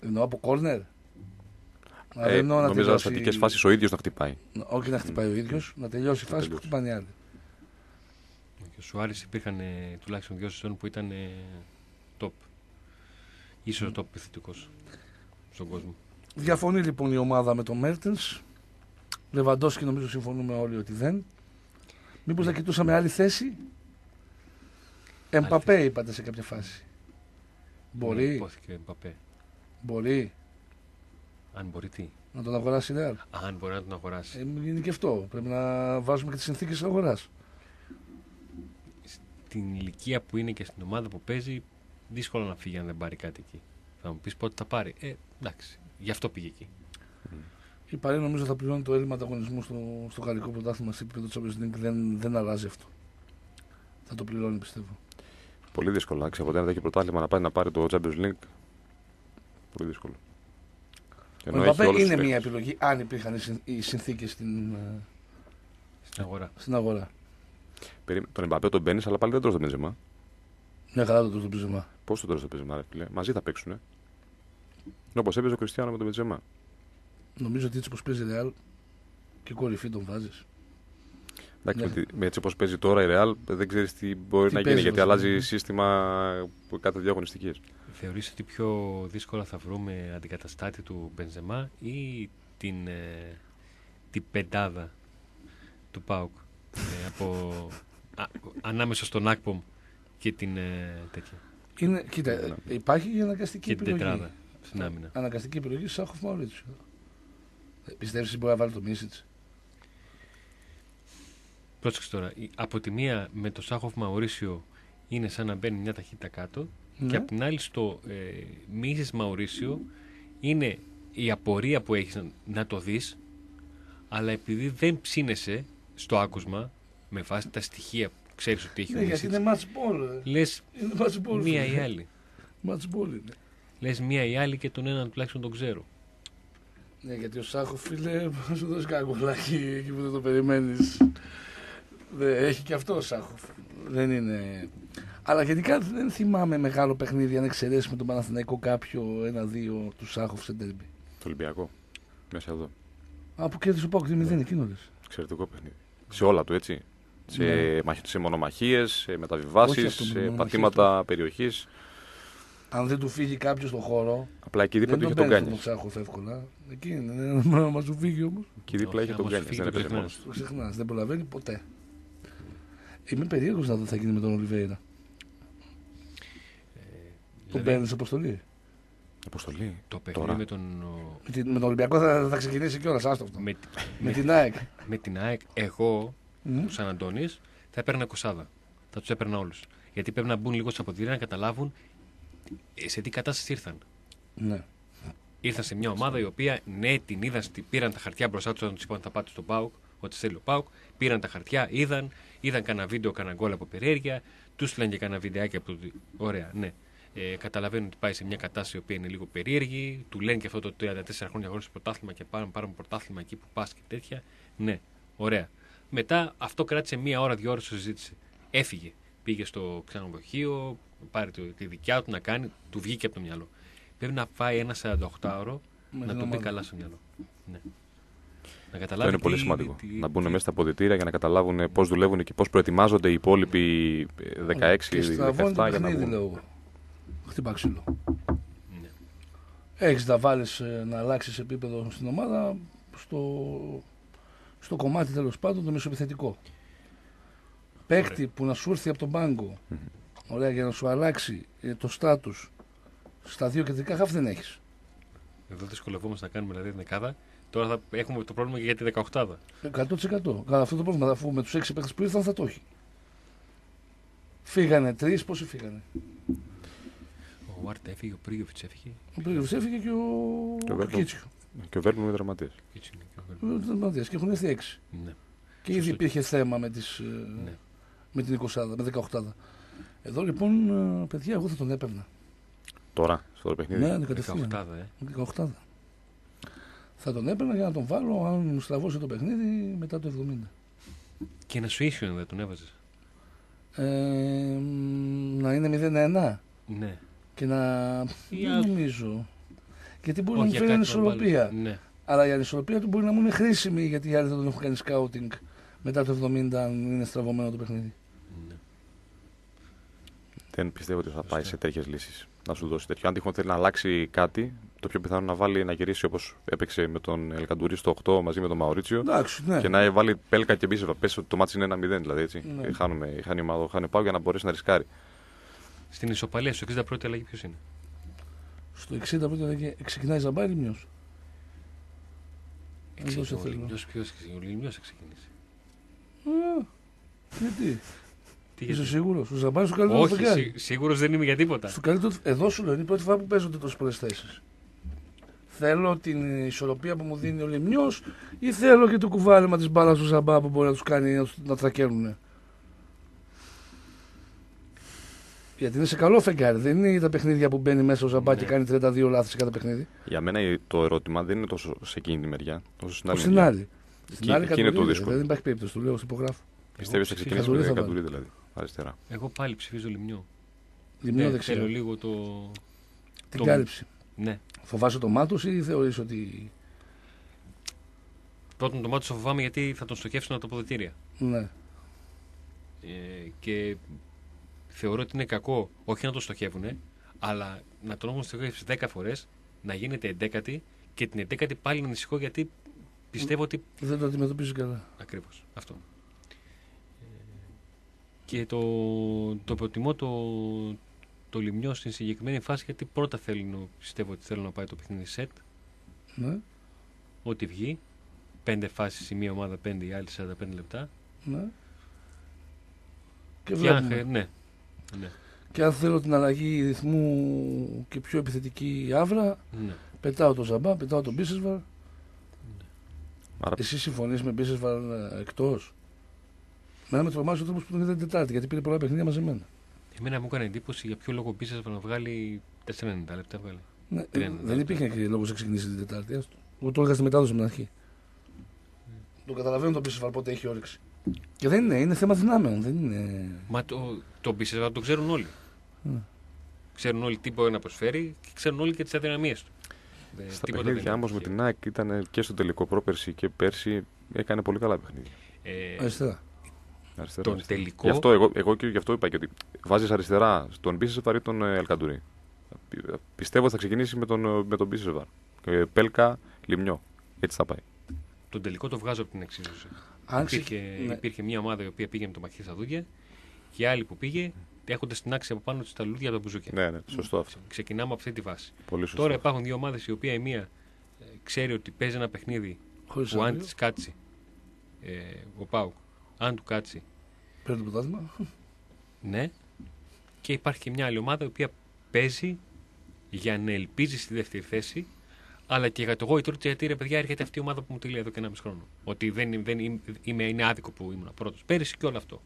S1: Εννοώ από κόρνερ. Αλλά
S3: Ε,
S1: εννοώ να
S3: νομίζω
S1: τελειώσει-
S3: σε στατικέ φάσεις ο ίδιος να χτυπάει.
S1: Όχι να χτυπάει ο ίδιος, να τελειώσει η φάση που
S3: τελειώσει.
S1: χτυπάνε οι άλλοι.
S2: Και ο Σουάρες υπήρχαν ε, τουλάχιστον δύο σεζόν που ήταν ε, top. Ίσως top επιθετικός στον κόσμο.
S1: Διαφωνεί λοιπόν η ομάδα με τον Μέρτενς. Λεβαντόσκι νομίζω συμφωνούμε όλοι ότι δεν. Μήπως
S2: Ναι.
S1: θα κοιτούσαμε άλλη θέση; Εμπαπέ είπατε σε κάποια φάση.
S2: Ναι,
S1: Μπορεί,
S2: Υπόθηκε ο Μπαπέ.
S1: μπορεί
S2: Αν μπορεί τι;
S1: να τον αγοράσει η Real.
S2: Αν μπορεί να τον αγοράσει.
S1: Ε, είναι και αυτό. Πρέπει να βάζουμε και τις συνθήκες της αγοράς.
S2: Την ηλικία που είναι και στην ομάδα που παίζει, δύσκολο να φύγει αν δεν πάρει κάτι εκεί. Θα μου πεις πότε θα πάρει. Ε, εντάξει. Γι' αυτό πήγε εκεί.
S1: Η Παρή νομίζω θα πληρώνει το έλλειμμα ανταγωνισμού στο, στο γαλλικό πρωτάθλημα σε επίπεδο Champions League. Δεν, δεν αλλάζει αυτό. Θα το πληρώνει πιστεύω.
S3: Πολύ δύσκολο. Άξι, από όταν έχει πρωτάθλημα να πάει να πάρει το Champions League. Πολύ δύσκολο.
S1: Ο
S3: Ενώ έχει
S1: Εμπαπέ
S3: όλους
S1: είναι
S3: τους
S1: μια
S3: παίκτες.
S1: επιλογή αν υπήρχαν οι συν- οι συνθήκες στην, ε,
S2: Στην αγορά.
S1: στην αγορά.
S3: Περίμενε, Τον Εμπαπέ τον μπαίνει, αλλά πάλι δεν τρως τον Μπενζεμά.
S1: Ναι, καλά το το πείσμα.
S3: Πώς τον τρως τον Μπενζεμά, ρε φίλε; Μαζί θα παίξουν. Ε. Όπως έπαιζε ο Κριστιανό με τον Μπενζεμά.
S1: Νομίζω ότι έτσι όπως παίζει η Real και κορυφή τον βάζεις.
S3: Εντάξει,
S1: Ναι.
S3: με, τη- με έτσι όπως παίζει τώρα η Real, δεν ξέρεις τι μπορεί
S1: Τι
S3: να γίνει
S1: παίζει
S3: γιατί
S1: βασικά.
S3: αλλάζει σύστημα που κάθε δύο αγωνιστικές.
S2: Θεωρείς ότι πιο δύσκολα θα βρούμε αντικαταστάτη του Μπενζεμά ή την, ε, την πεντάδα του ΠΑΟΚ ε, από, α, ανάμεσα στον Ακπομ και την ε, τέτοια;
S1: Είναι, κοίτα, ε, υπάρχει η αναγκαστική
S2: και την
S1: επιλογή.
S2: τετράδα στην άμυνα.
S1: Αναγκαστική επιλογή Σάχοφ Μαουρίτσιο. Πιστεύεις ότι μπορεί να βάλει το Μίσιτς;
S2: Πρόσεξε τώρα, η- από τη μία με το Σάχοφ Μαουρίσιο είναι σαν να μπαίνει μια ταχύτητα κάτω
S1: Ναι.
S2: και από την άλλη στο ε, Μίσης Μαουρίσιο είναι η απορία που έχεις να, να το δεις αλλά επειδή δεν ψήνεσαι στο άκουσμα με βάση τα στοιχεία που ξέρεις ότι έχει
S1: Ναι,
S2: ο
S1: γιατί
S2: Μίσης
S1: είναι match ball. ε.
S2: λες
S1: Είναι match ball.
S2: μία
S1: φίλε.
S2: ή άλλη
S1: Match ball είναι.
S2: λες μία ή άλλη και τον έναν τουλάχιστον τον ξέρω
S1: Ναι, γιατί ο Σάχοφ, φίλε, θα σου δώσει κανένα κολλάκι εκεί που δεν το περιμένεις. Έχει και αυτό ο Σάχοφ. Δεν είναι. Αλλά γενικά δεν θυμάμαι μεγάλο παιχνίδι αν εξαιρέσεις με τον Παναθηναϊκό κάποιο ένα-δύο του Σάχοφ σε τέρμπι.
S3: Το Ολυμπιακό. Μέσα εδώ.
S1: Α, που κέρδισε ο Πάουκ 2-0 εκείνο λες.
S3: Εξαιρετικό παιχνίδι. Σε όλα του, έτσι. Σε,
S1: Ναι.
S3: μαχ- σε μονομαχίες, σε
S1: Όχι
S3: μεταβιβάσει,
S1: αυτό με
S3: σε
S1: μονομαχίες,
S3: πατήματα περιοχής.
S1: Αν δεν του φύγει κάποιος στον χώρο,
S3: Απλά εκεί δίπλα
S1: δεν
S3: του
S1: τον
S3: είχε τον
S1: παίρνει τον
S3: Γκάνια.
S1: Σάχοφ εύκολα. Εκεί είναι, να μας του φύγει όμως.
S3: Εκεί δίπλα
S2: Όχι,
S3: είχε τον
S2: άμα σου
S3: Γκάνια.
S2: φύγει
S3: Δεν
S2: το
S3: έπαιζε μόνο.
S2: ξεχνάς.
S1: Το ξεχνάς, δεν προλαβαίνει ποτέ. Είμαι περίεργος να δω τι θα γίνει με τον Ολιβέηρα. Τον
S2: δηλαδή,
S1: παίρνει αποστολή.
S3: Αποστολή.
S2: το παιχνίδι
S3: Τώρα.
S2: με τον, ο-
S1: Με, την- με τον Ολυμπιακό θα, θα ξεκινήσει κιόλας, άστο αυτό.
S2: με,
S1: Με την ΑΕΚ.
S2: με την ΑΕΚ εγώ
S1: Μμ.
S2: ο Σαν Αντώνης θα έπαιρνα κοσάδα. Θα τους έπαιρνα όλους. Γιατί πρέπει να μπουν λίγο στα ποτήρια να καταλάβουν ε, σε τι κατάσταση ήρθαν;
S1: Ναι.
S2: Ήρθαν σε μια ομάδα η οποία ναι, την είδαν, στην- πήραν τα χαρτιά μπροστά τους όταν τους είπαν θα πάτε στον Πάουκ. ότι θέλει ο Πάουκ. Πήραν τα χαρτιά, είδαν, είδαν κανένα βίντεο, κανένα γκολ από περιέργεια, τους στείλαν και κανένα βιντεάκι από το. Ωραία, ναι. Ε, καταλαβαίνουν ότι πάει σε μια κατάσταση η οποία είναι λίγο περίεργη. Του λένε και αυτό το 34 χρόνια χωρίς πρωτάθλημα και πάρουν, πάρουν πρωτάθλημα εκεί που πας και τέτοια. Ναι, ωραία. Μετά αυτό κράτησε μία ώρα, δύο ώρες συζήτηση. Έφυγε. Πήγε στο ξενοδοχείο, πάρει τη δικιά του να κάνει, του βγήκε από το μυαλό. Πρέπει να πάει ένα 48ωρο να το πει καλά στο μυαλό. Ναι.
S3: Να καταλάβει Αυτό είναι πολύ σημαντικό. Τι, να μπουν τι... μέσα στα αποδητήρια για να καταλάβουν πώς δουλεύουν και πώς προετοιμάζονται οι υπόλοιποι 16 ή 17 για να βγουν. Λέω,
S1: χτυπά ξύλο. Ναι. Έχεις να βάλεις ε, να αλλάξεις επίπεδο στην ομάδα στο, στο κομμάτι τέλος πάντων το μεσοεπιθετικό. Παίκτη που να σου έρθει από τον πάγκο, ωραία, για να σου αλλάξει ε, το στάτους στα δύο κεντρικά χάφ δεν έχεις.
S2: Εδώ δυσκολευόμαστε να κάνουμε δηλαδή την δεκάδα. Τώρα θα έχουμε το πρόβλημα και για τη 18.
S1: 100%. Καλά, αυτό το πρόβλημα αφού με τους έξι παίκτες που ήρθαν θα το έχει. Φύγανε τρεις, πόσοι φύγανε;
S2: Ο Βάρτ έφυγε, ο Πρίγιοβιτς έφυγε.
S1: Ο Πρίγιοβιτς έφυγε και ο, ο Κίτσιο.
S3: Και ο Βέρνου είναι δραματία.
S1: Δραματία και έχουν έρθει έξι. Ναι. Και ήδη υπήρχε θέμα με, τις, ε, ναι. Με την 20, με 18. Εδώ λοιπόν, ε, παιδιά, εγώ θα τον έπαιρνα.
S3: Τώρα, στο παιχνίδι.
S1: Ναι, 18. Ε. 18. Θα τον έπαιρνα για να τον βάλω αν μου στραβώσει το παιχνίδι μετά το 70.
S2: Και ένα σου δεν τον έβαζες.
S1: Ε, να είναι 0-1.
S2: Ναι.
S1: Και να. Δεν νομίζω. Γιατί μπορεί Όχι να μου φέρει ανισορροπία. Ναι. Αλλά η ανισορροπία του μπορεί να μου είναι χρήσιμη γιατί οι άλλοι δεν τον έχουν κάνει σκάουτινγκ μετά το 70 αν είναι στραβωμένο το παιχνίδι. Ναι.
S3: Δεν πιστεύω ότι θα πάει σε τέτοιες λύσεις να σου δώσει τέτοιο. Αν τυχόν θέλει να αλλάξει κάτι, το πιο πιθανό να βάλει να γυρίσει όπως έπαιξε με τον Ελκαντουρί στο 8 μαζί με τον Μαουρίτσιο.
S1: Εντάξει, ναι.
S3: Και να βάλει πέλκα και μπίσεβα. Πες ότι το μάτι είναι 1-0 δηλαδή. Έτσι. Ναι. Χάνουμε, χάνει ομάδα, χάνει πάω για να μπορέσει να ρισκάρει.
S2: Στην ισοπαλία, στο 61η αλλαγή ποιος είναι;
S1: Στο 61η αλλαγή ξεκινάει Ζαμπάρι Λιμιό.
S2: Ο Λιμιό θα ξεκινήσει.
S1: Γιατί. Είσαι σίγουρος; Ο Ζαμπάρι στο καλύτερο
S2: Όχι, σί, σίγουρος δεν είμαι για τίποτα.
S1: Στο καλύτερο, εδώ σου λέω είναι η πρώτη φορά που παίζονται τόσες πολλές θέσεις. Θέλω την ισορροπία που μου δίνει ο Λιμιό ή θέλω και το κουβάλιμα της μπάλας του Ζαμπά που μπορεί να τους κάνει να, να τρακαίνουν. Γιατί είναι σε καλό φεγγάρι. Δεν είναι τα παιχνίδια που μπαίνει μέσα ο Ζαμπά ναι. και κάνει 32 λάθη σε κάθε παιχνίδι.
S3: Για μένα το ερώτημα δεν είναι τόσο σε εκείνη τη μεριά, όσο στην άλλη.
S1: Στην άλλη.
S3: Στην άλλη είναι το δύσκολο.
S1: Δεν υπάρχει περίπτωση, το λέω, υπογράφω.
S3: Πιστεύεις ότι θα ξεκινήσει με Κατουρί δηλαδή; Αριστερά.
S2: Εγώ πάλι ψηφίζω Λιμνιό.
S1: Λιμνιό δεξιά.
S2: Θέλω λίγο το.
S1: Την το... κάλυψη.
S2: Ναι.
S1: Φοβάσαι το μάτος ή θεωρείς ότι.
S2: Πρώτον το μάτος φοβάμαι γιατί θα τον στοχεύσουν από τα αποδετήρια.
S1: Ναι.
S2: Ε, και θεωρώ ότι είναι κακό όχι να το στοχεύουν, αλλά να τον έχουν στοχεύσει 10 φορές, να γίνεται εντέκατη και την εντέκατη πάλι να ανησυχώ γιατί πιστεύω ότι.
S1: Δεν το αντιμετωπίζεις καλά.
S2: Ακριβώς. Αυτό. Και το, το προτιμώ το, το λιμνιό στην συγκεκριμένη φάση γιατί πρώτα θέλω, πιστεύω ότι θέλω να πάει το παιχνίδι σετ.
S1: Ναι.
S2: Ό,τι βγει. Πέντε φάσεις η μία ομάδα, πέντε η άλλη 45 λεπτά.
S1: Ναι.
S2: Και, και αν, ναι. ναι.
S1: Και αν θέλω την αλλαγή ρυθμού και πιο επιθετική άβρα, ναι. πετάω το Ζαμπά, πετάω τον Μπίσεσβαρ. Ναι. Εσύ συμφωνείς με Μπίσεσβαρ ε, εκτός; Μένα με τρομάζει ο τρόπο που τον είδα την Τετάρτη, γιατί πήρε πολλά παιχνίδια μαζεμένα.
S2: Εμένα μου έκανε εντύπωση για ποιο λόγο πίσω να βγάλει 4,90 λεπτά. Βγάλει.
S1: Ναι, δεν υπήρχε και λόγος να ξεκινήσει την Τετάρτη. Εγώ το έλεγα στη μετάδοση με την αρχή. Mm. Το καταλαβαίνω τον Πίσεσβαρ πότε έχει όρεξη. Και δεν είναι, είναι θέμα δυνάμεων. Δεν είναι...
S2: Μα το, το Πίσεσβαρ το ξέρουν όλοι. Mm. Ξέρουν όλοι τι μπορεί να προσφέρει και ξέρουν όλοι και τις αδυναμίες του.
S3: Στα παιχνίδια όμως με την ΑΕΚ ήταν και στο τελικό πρόπερση και πέρσι έκανε πολύ καλά παιχνίδια.
S1: Ε, Αριστερά.
S3: Αριστερά, τον τελικό. Γι' αυτό εγώ, εγώ και γι' αυτό είπα και ότι βάζεις αριστερά στον Μπίσεσβαρ ή τον ε, Ελκαντουρί. Πιστεύω ότι θα ξεκινήσει με τον, ε, με τον Μπίσεσβαρ. Ε, Πέλκα, Λιμνιό. Έτσι θα πάει.
S2: Τον τελικό το βγάζω από την εξίσωση. Υπήρχε, ναι. υπήρχε μια ομάδα η οποία πήγε με το μαχαίρι στα δούδια και άλλη που πήγε έχοντας την άξια από πάνω τα λουλούδια από τα μπουζούκια.
S3: Ναι, ναι, σωστό αυτό.
S2: Ξεκινάμε από αυτή τη βάση.
S3: Πολύ σωστό.
S2: Τώρα υπάρχουν δύο ομάδες η οποία η μία ξέρει ότι παίζει ένα παιχνίδι Χωρίς που αν της κάτσει ε, ο Πάουκ αν του κάτσει.
S1: Παίρνει το πρωτάθλημα.
S2: Ναι. Και υπάρχει και μια άλλη ομάδα η οποία παίζει για να ελπίζει στη δεύτερη θέση, αλλά και για το εγώ ηττόρ γιατί ρε παιδιά έρχεται αυτή η ομάδα που μου τη λέει εδώ και ένα μισό χρόνο. Ότι δεν, δεν είμαι, είμαι, είναι άδικο που ήμουν πρώτος. Πέρυσι και όλο αυτό.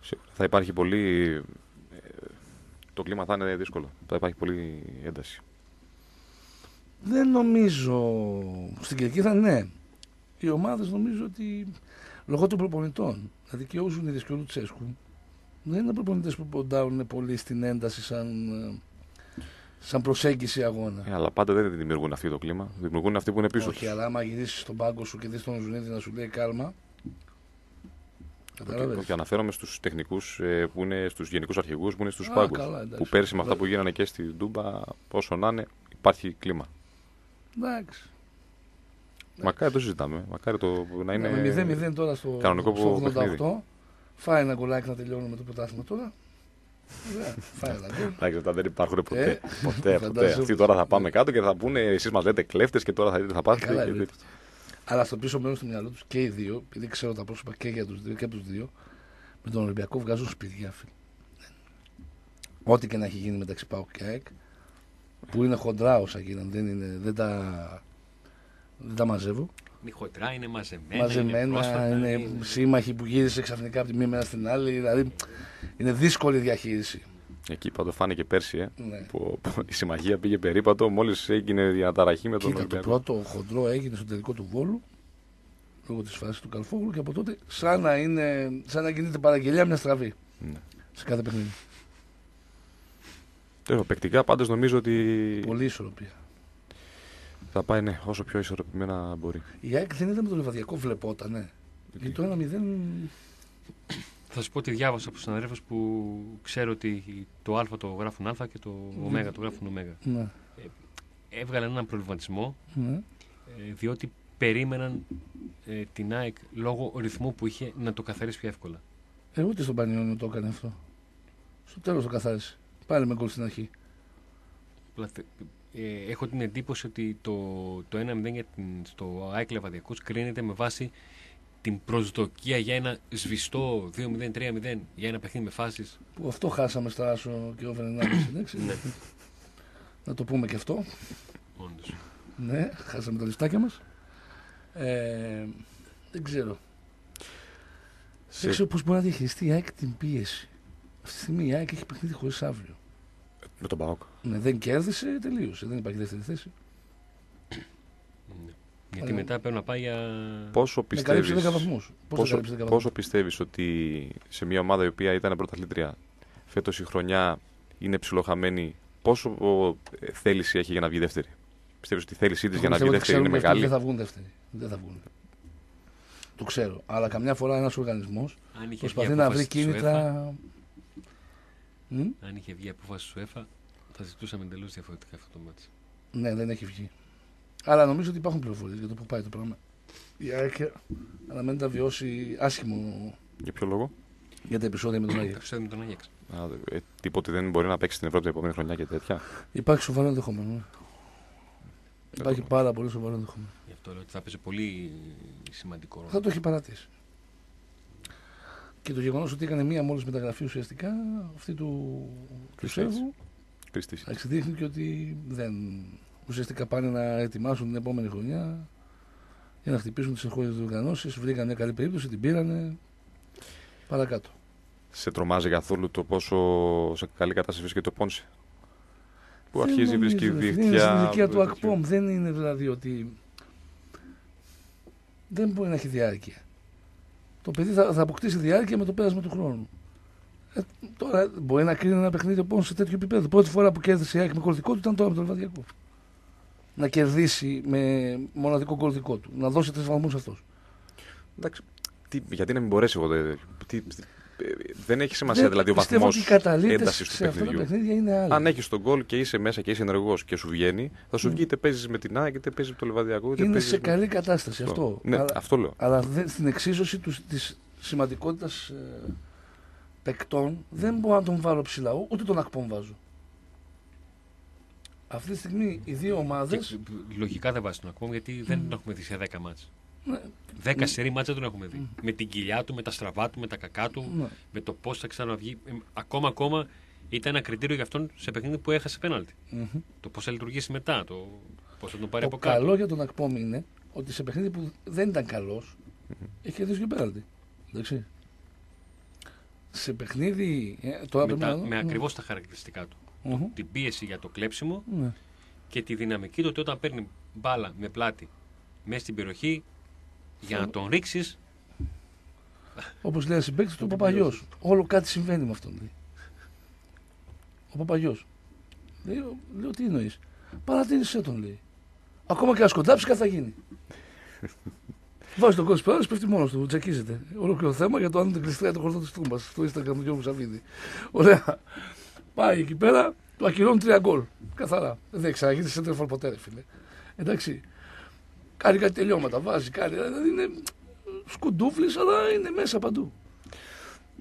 S3: Σίγουρα. Θα υπάρχει πολύ. ε, Το κλίμα θα είναι δύσκολο. Θα υπάρχει πολύ ένταση.
S1: Δεν νομίζω. Στην Κερκίδα ναι. Οι ομάδες νομίζω ότι λόγω των προπονητών, δηλαδή και ο Ζουνίδη και ο Λουτσέσκου, δεν είναι προπονητές που ποντάρουν πολύ στην ένταση σαν, ε, σαν προσέγγιση αγώνα.
S3: Ε, αλλά πάντα δεν δημιουργούν αυτό το κλίμα. Δημιουργούν αυτοί που είναι πίσω.
S1: Όχι,
S3: τους.
S1: αλλά άμα γυρίσεις στον πάγκο σου και δεις τον Ζουνίδη να σου λέει κάλμα.
S3: Και,
S1: Κατάλαβε.
S3: και αναφέρομαι στους τεχνικούς που είναι στους γενικούς αρχηγούς που είναι στους
S1: Α,
S3: πάγκους.
S1: καλά, εντάξει.
S3: Που πέρσι με αυτά
S1: Δε-
S3: που γίνανε και στη Ντούμπα, όσο να είναι, υπάρχει κλίμα.
S1: Εντάξει.
S3: Μακάρι το συζητάμε. Μακάρι το να είναι.
S1: Με 0-0 τώρα στο,
S3: κανονικό
S1: στο
S3: παιχνίδι.
S1: 88. Φάει ένα γκολάκι να τελειώνουμε το πρωτάθλημα τώρα. Ωραία, Φάει ένα γκολ.
S3: Εντάξει, αυτά δεν υπάρχουν ποτέ.
S1: Ε,
S3: ποτέ, ποτέ.
S1: φαντάζομαι.
S3: Αυτοί τώρα θα πάμε κάτω και θα πούνε εσείς μας λέτε κλέφτες και τώρα θα δείτε θα πάθετε.
S1: Καλά,
S3: και
S1: είναι.
S3: τέτοια.
S1: Αλλά στο πίσω μέρος του μυαλού τους και οι δύο, επειδή ξέρω τα πρόσωπα και για τους δύο και από τους δύο, με τον Ολυμπιακό βγάζουν σπιτιά, φίλε. Ό,τι και να έχει γίνει μεταξύ Πάου και ΑΕΚ, που είναι χοντρά όσα γίνανε, δεν, είναι, δεν, τα, δεν τα μαζεύω.
S2: Είναι χοντρά, είναι μαζεμένα. είναι,
S1: Μαζεμένα,
S2: πρόσφατα,
S1: είναι, σύμμαχοι που γύρισε ξαφνικά από τη μία μέρα στην άλλη. Δηλαδή είναι δύσκολη διαχείριση.
S3: Εκεί πάντως φάνηκε πέρσι, ε,
S1: Ναι.
S3: που που η συμμαχία πήγε περίπατο μόλις έγινε η αναταραχή με τον
S1: Κοίτα, το
S3: Ολυμπιακό.
S1: πρώτο χοντρό έγινε στο τελικό του Βόλου λόγω της φάσης του Καλφόγλου και από τότε σαν να, είναι, σαν να γίνεται παραγγελία μια στραβή
S3: Ναι.
S1: σε κάθε παιχνίδι.
S3: Τέλος, Παικτικά πάντως νομίζω ότι
S1: Πολύ ισορροπία.
S3: Θα πάει ναι, όσο πιο ισορροπημένα μπορεί.
S1: Η ΑΕΚ δεν ήταν με το λεβαδιακό, βλεπόταν, ναι. Γιατί το 1-0.
S2: Θα σου πω ότι διάβασα από συναδέλφους που ξέρω ότι το Α το γράφουν Α και το Ω το γράφουν Ω.
S1: Ναι,
S2: Έβγαλαν έναν προβληματισμό
S1: ναι.
S2: ε, διότι περίμεναν ε, την ΑΕΚ λόγω ρυθμού που είχε να το καθαρίσει πιο εύκολα.
S1: Εγώ ούτε στον Πανιόνιο το έκανε αυτό. Στο τέλος το καθάρισε. Πάλι με γκολ στην αρχή.
S2: Απλά θε- ε, έχω την εντύπωση ότι το, το 1-0 για την, στο ΑΕΚ Λεβαδιακός κρίνεται με βάση την προσδοκία για ένα σβηστό 2-0, 3-0 για ένα παιχνίδι με φάσεις.
S1: Που αυτό χάσαμε στα Άσο και ο Βενενάδης, εντάξει.
S2: Ναι.
S1: Να το πούμε και αυτό.
S2: Όντως.
S1: Ναι, χάσαμε τα λεφτάκια μας. Ε, δεν ξέρω.
S3: Σε-
S1: Δεν ξέρω πώς μπορεί να διαχειριστεί η ΑΕΚ την πίεση. Αυτή τη στιγμή η ΑΕΚ έχει παιχνίδι χωρίς αύριο.
S3: Με τον Παόκ.
S1: Ναι, δεν κέρδισε, τελείωσε. Δεν υπάρχει δεύτερη θέση.
S2: Ναι. Γιατί
S1: Αλλά-
S2: μετά πρέπει να πάει για...
S3: Πόσο
S1: Να καλύψει
S3: πιστεύει.
S1: 10 βαθμούς. Πώς θα
S3: Πόσο,
S1: καλύψει 10 βαθμούς.
S3: πόσο πιστεύεις ότι σε μια ομάδα η οποία ήταν πρωταθλήτρια φέτος η χρονιά είναι ψιλοχαμένη, πόσο ε, θέληση έχει για να βγει δεύτερη; Πιστεύεις ότι η θέλησή της για να βγει
S1: Πιστεύω ότι
S3: δεύτερη είναι
S1: ξέρουν ότι
S3: μεγάλη.
S1: Δεν θα βγουν δεύτεροι. Δεν θα βγουν. Το ξέρω. Αλλά καμιά φορά ένας οργανισμός
S2: Αν είχε
S1: προσπαθεί
S2: βγει
S1: να
S2: απόφαση
S1: βρει
S2: της UEFA,
S1: κίνητρα. Μ;
S2: Αν είχε βγει απόφαση του ΕΦΑ, θα ζητούσαμε εντελώς διαφορετικά αυτό το μάτι.
S1: Ναι, δεν έχει βγει. Αλλά νομίζω ότι υπάρχουν πληροφορίες για το που πάει το πράγμα. Η ΑΕΚ αναμένει να βιώσει άσχημο
S3: Για ποιο λόγο;
S1: για τα επεισόδια με τον
S2: Το
S1: Άγιο.
S2: επεισόδιο με τον Άγιαξ.
S3: Α, ε, τίποτε δεν μπορεί να παίξει στην Ευρώπη την επόμενη χρονιά και τέτοια.
S1: Υπάρχει σοβαρό ενδεχόμενο. ναι. Υπάρχει
S3: το-
S1: πάρα πολύ σοβαρό ενδεχόμενο.
S2: Γι' αυτό λέω ότι θα παίζει πολύ σημαντικό ρόλο.
S1: Θα το έχει παρατήσει. Και το γεγονός ότι έκανε μία μόλις μεταγραφή ουσιαστικά αυτή του, του
S3: Χριστάκης.
S1: Σέρβου
S3: Κριστής.
S1: εντάξει, δείχνει και ότι δεν. Ουσιαστικά πάνε να ετοιμάσουν την επόμενη χρονιά για να χτυπήσουν τις εγχώριε διοργανώσει. Βρήκαν μια καλή περίπτωση, την πήρανε. Παρακάτω.
S3: Σε τρομάζει καθόλου το πόσο σε καλή κατάσταση βρίσκεται το Πόνσε. Που
S1: Δεν
S3: αρχίζει
S1: νομίζω,
S3: βρίσκει
S1: ρε φίλε.
S3: δίχτυα.
S1: Είναι στην ηλικία του
S3: τέτοιο.
S1: Ακπομ. Δεν είναι δηλαδή ότι. Δεν μπορεί να έχει διάρκεια. Το παιδί θα, θα αποκτήσει διάρκεια με το πέρασμα του χρόνου. Ε, τώρα μπορεί να κρίνει ένα παιχνίδι λοιπόν σε τέτοιο επίπεδο. Πρώτη φορά που κέρδισε η ΑΕΚ με κολδικό του ήταν τώρα με τον Λεβαδιακό. Να κερδίσει με μοναδικό κολδικό του. Να δώσει τρεις βαθμούς αυτός.
S3: Εντάξει, τι, γιατί να μην μπορέσει εγώ. δε- τι- ε, δεν έχει σημασία δηλαδή ο
S1: Πιστεύω
S3: βαθμός
S1: ότι οι καταλήτες
S3: έντασης του
S1: σε αυτά τα
S3: παιχνιδιού.
S1: παιχνίδια είναι άλλοι.
S3: Αν έχεις τον γκολ και είσαι μέσα και είσαι ενεργός και σου βγαίνει, θα σου
S1: Mm.
S3: βγει είτε παίζεις με την ΑΕΚ είτε παίζεις με το Λεβαδιακό. Είτε
S1: είναι
S3: παίζεις
S1: σε
S3: με-
S1: καλή κατάσταση αυτό.
S3: Ναι,
S1: Αλλά-
S3: αυτό λέω.
S1: Αλλά δεν, στην εξίσωση τους, της σημαντικότητας ε, παικτών δεν μπορώ να τον βάλω ψηλά, ού- ούτε τον Ακπομ βάζω. Αυτή τη στιγμή οι δύο ομάδες...
S2: Και, λογικά δεν βάζεις τον ακόμα γιατί δεν τον έχουμε δει σε 10 μάτς.
S1: Ναι,
S2: 10 σερή μάτς δεν τον έχουμε δει. Με την κοιλιά του, με τα στραβά του, με τα κακά του,
S1: ναι.
S2: με το πώς θα ξαναβγεί. Ε, ακόμα, ακόμα ήταν ένα κριτήριο για αυτόν σε παιχνίδι που έχασε πέναλτι.
S1: Μμμ.
S2: Το πώς θα λειτουργήσει μετά. Το... Πώς θα τον πάρει
S1: Το
S2: από κάτω.
S1: καλό για τον Ακπόμ είναι ότι σε παιχνίδι που δεν ήταν καλός, έχει κερδίσει και πέναλτι. Εντάξει. Σε παιχνίδι. Ε, τώρα
S2: Με,
S1: πρέπει
S2: τα,
S1: να δω.
S2: με ακριβώς τα χαρακτηριστικά του.
S1: Μμμ.
S2: Την πίεση για το κλέψιμο
S1: Ναι.
S2: και τη δυναμική του ότι όταν παίρνει μπάλα με πλάτη μέσα στην περιοχή για να τον ρίξεις.
S1: Όπως λέει συμπαίκτης του, ο Παπαγιός. Όλο κάτι συμβαίνει με αυτόν. Λέει. Ο Παπαγιός. Λέω, λέω τι εννοείς; Παρατήρησέ τον, λέει. Ακόμα και να σκοντάψει, κάτι θα γίνει. Βάζει τον κόσμο πέρα, πέφτει μόνος του, τσακίζεται. Ολόκληρο θέμα για το αν δεν κλειστράει το χορτό της Τούμπας στο Instagram του Γιώργου Σαββίδη. Ωραία. Πάει εκεί πέρα, του ακυρώνουν τρία γκολ. Καθαρά. Δεν έχει ξαναγίνει σε τρέφαλ ποτέ, ρε φίλε. Εντάξει. Κάνει κάτι τελειώματα, βάζει, κάνει. Δηλαδή είναι σκουντούφλης, αλλά είναι μέσα παντού.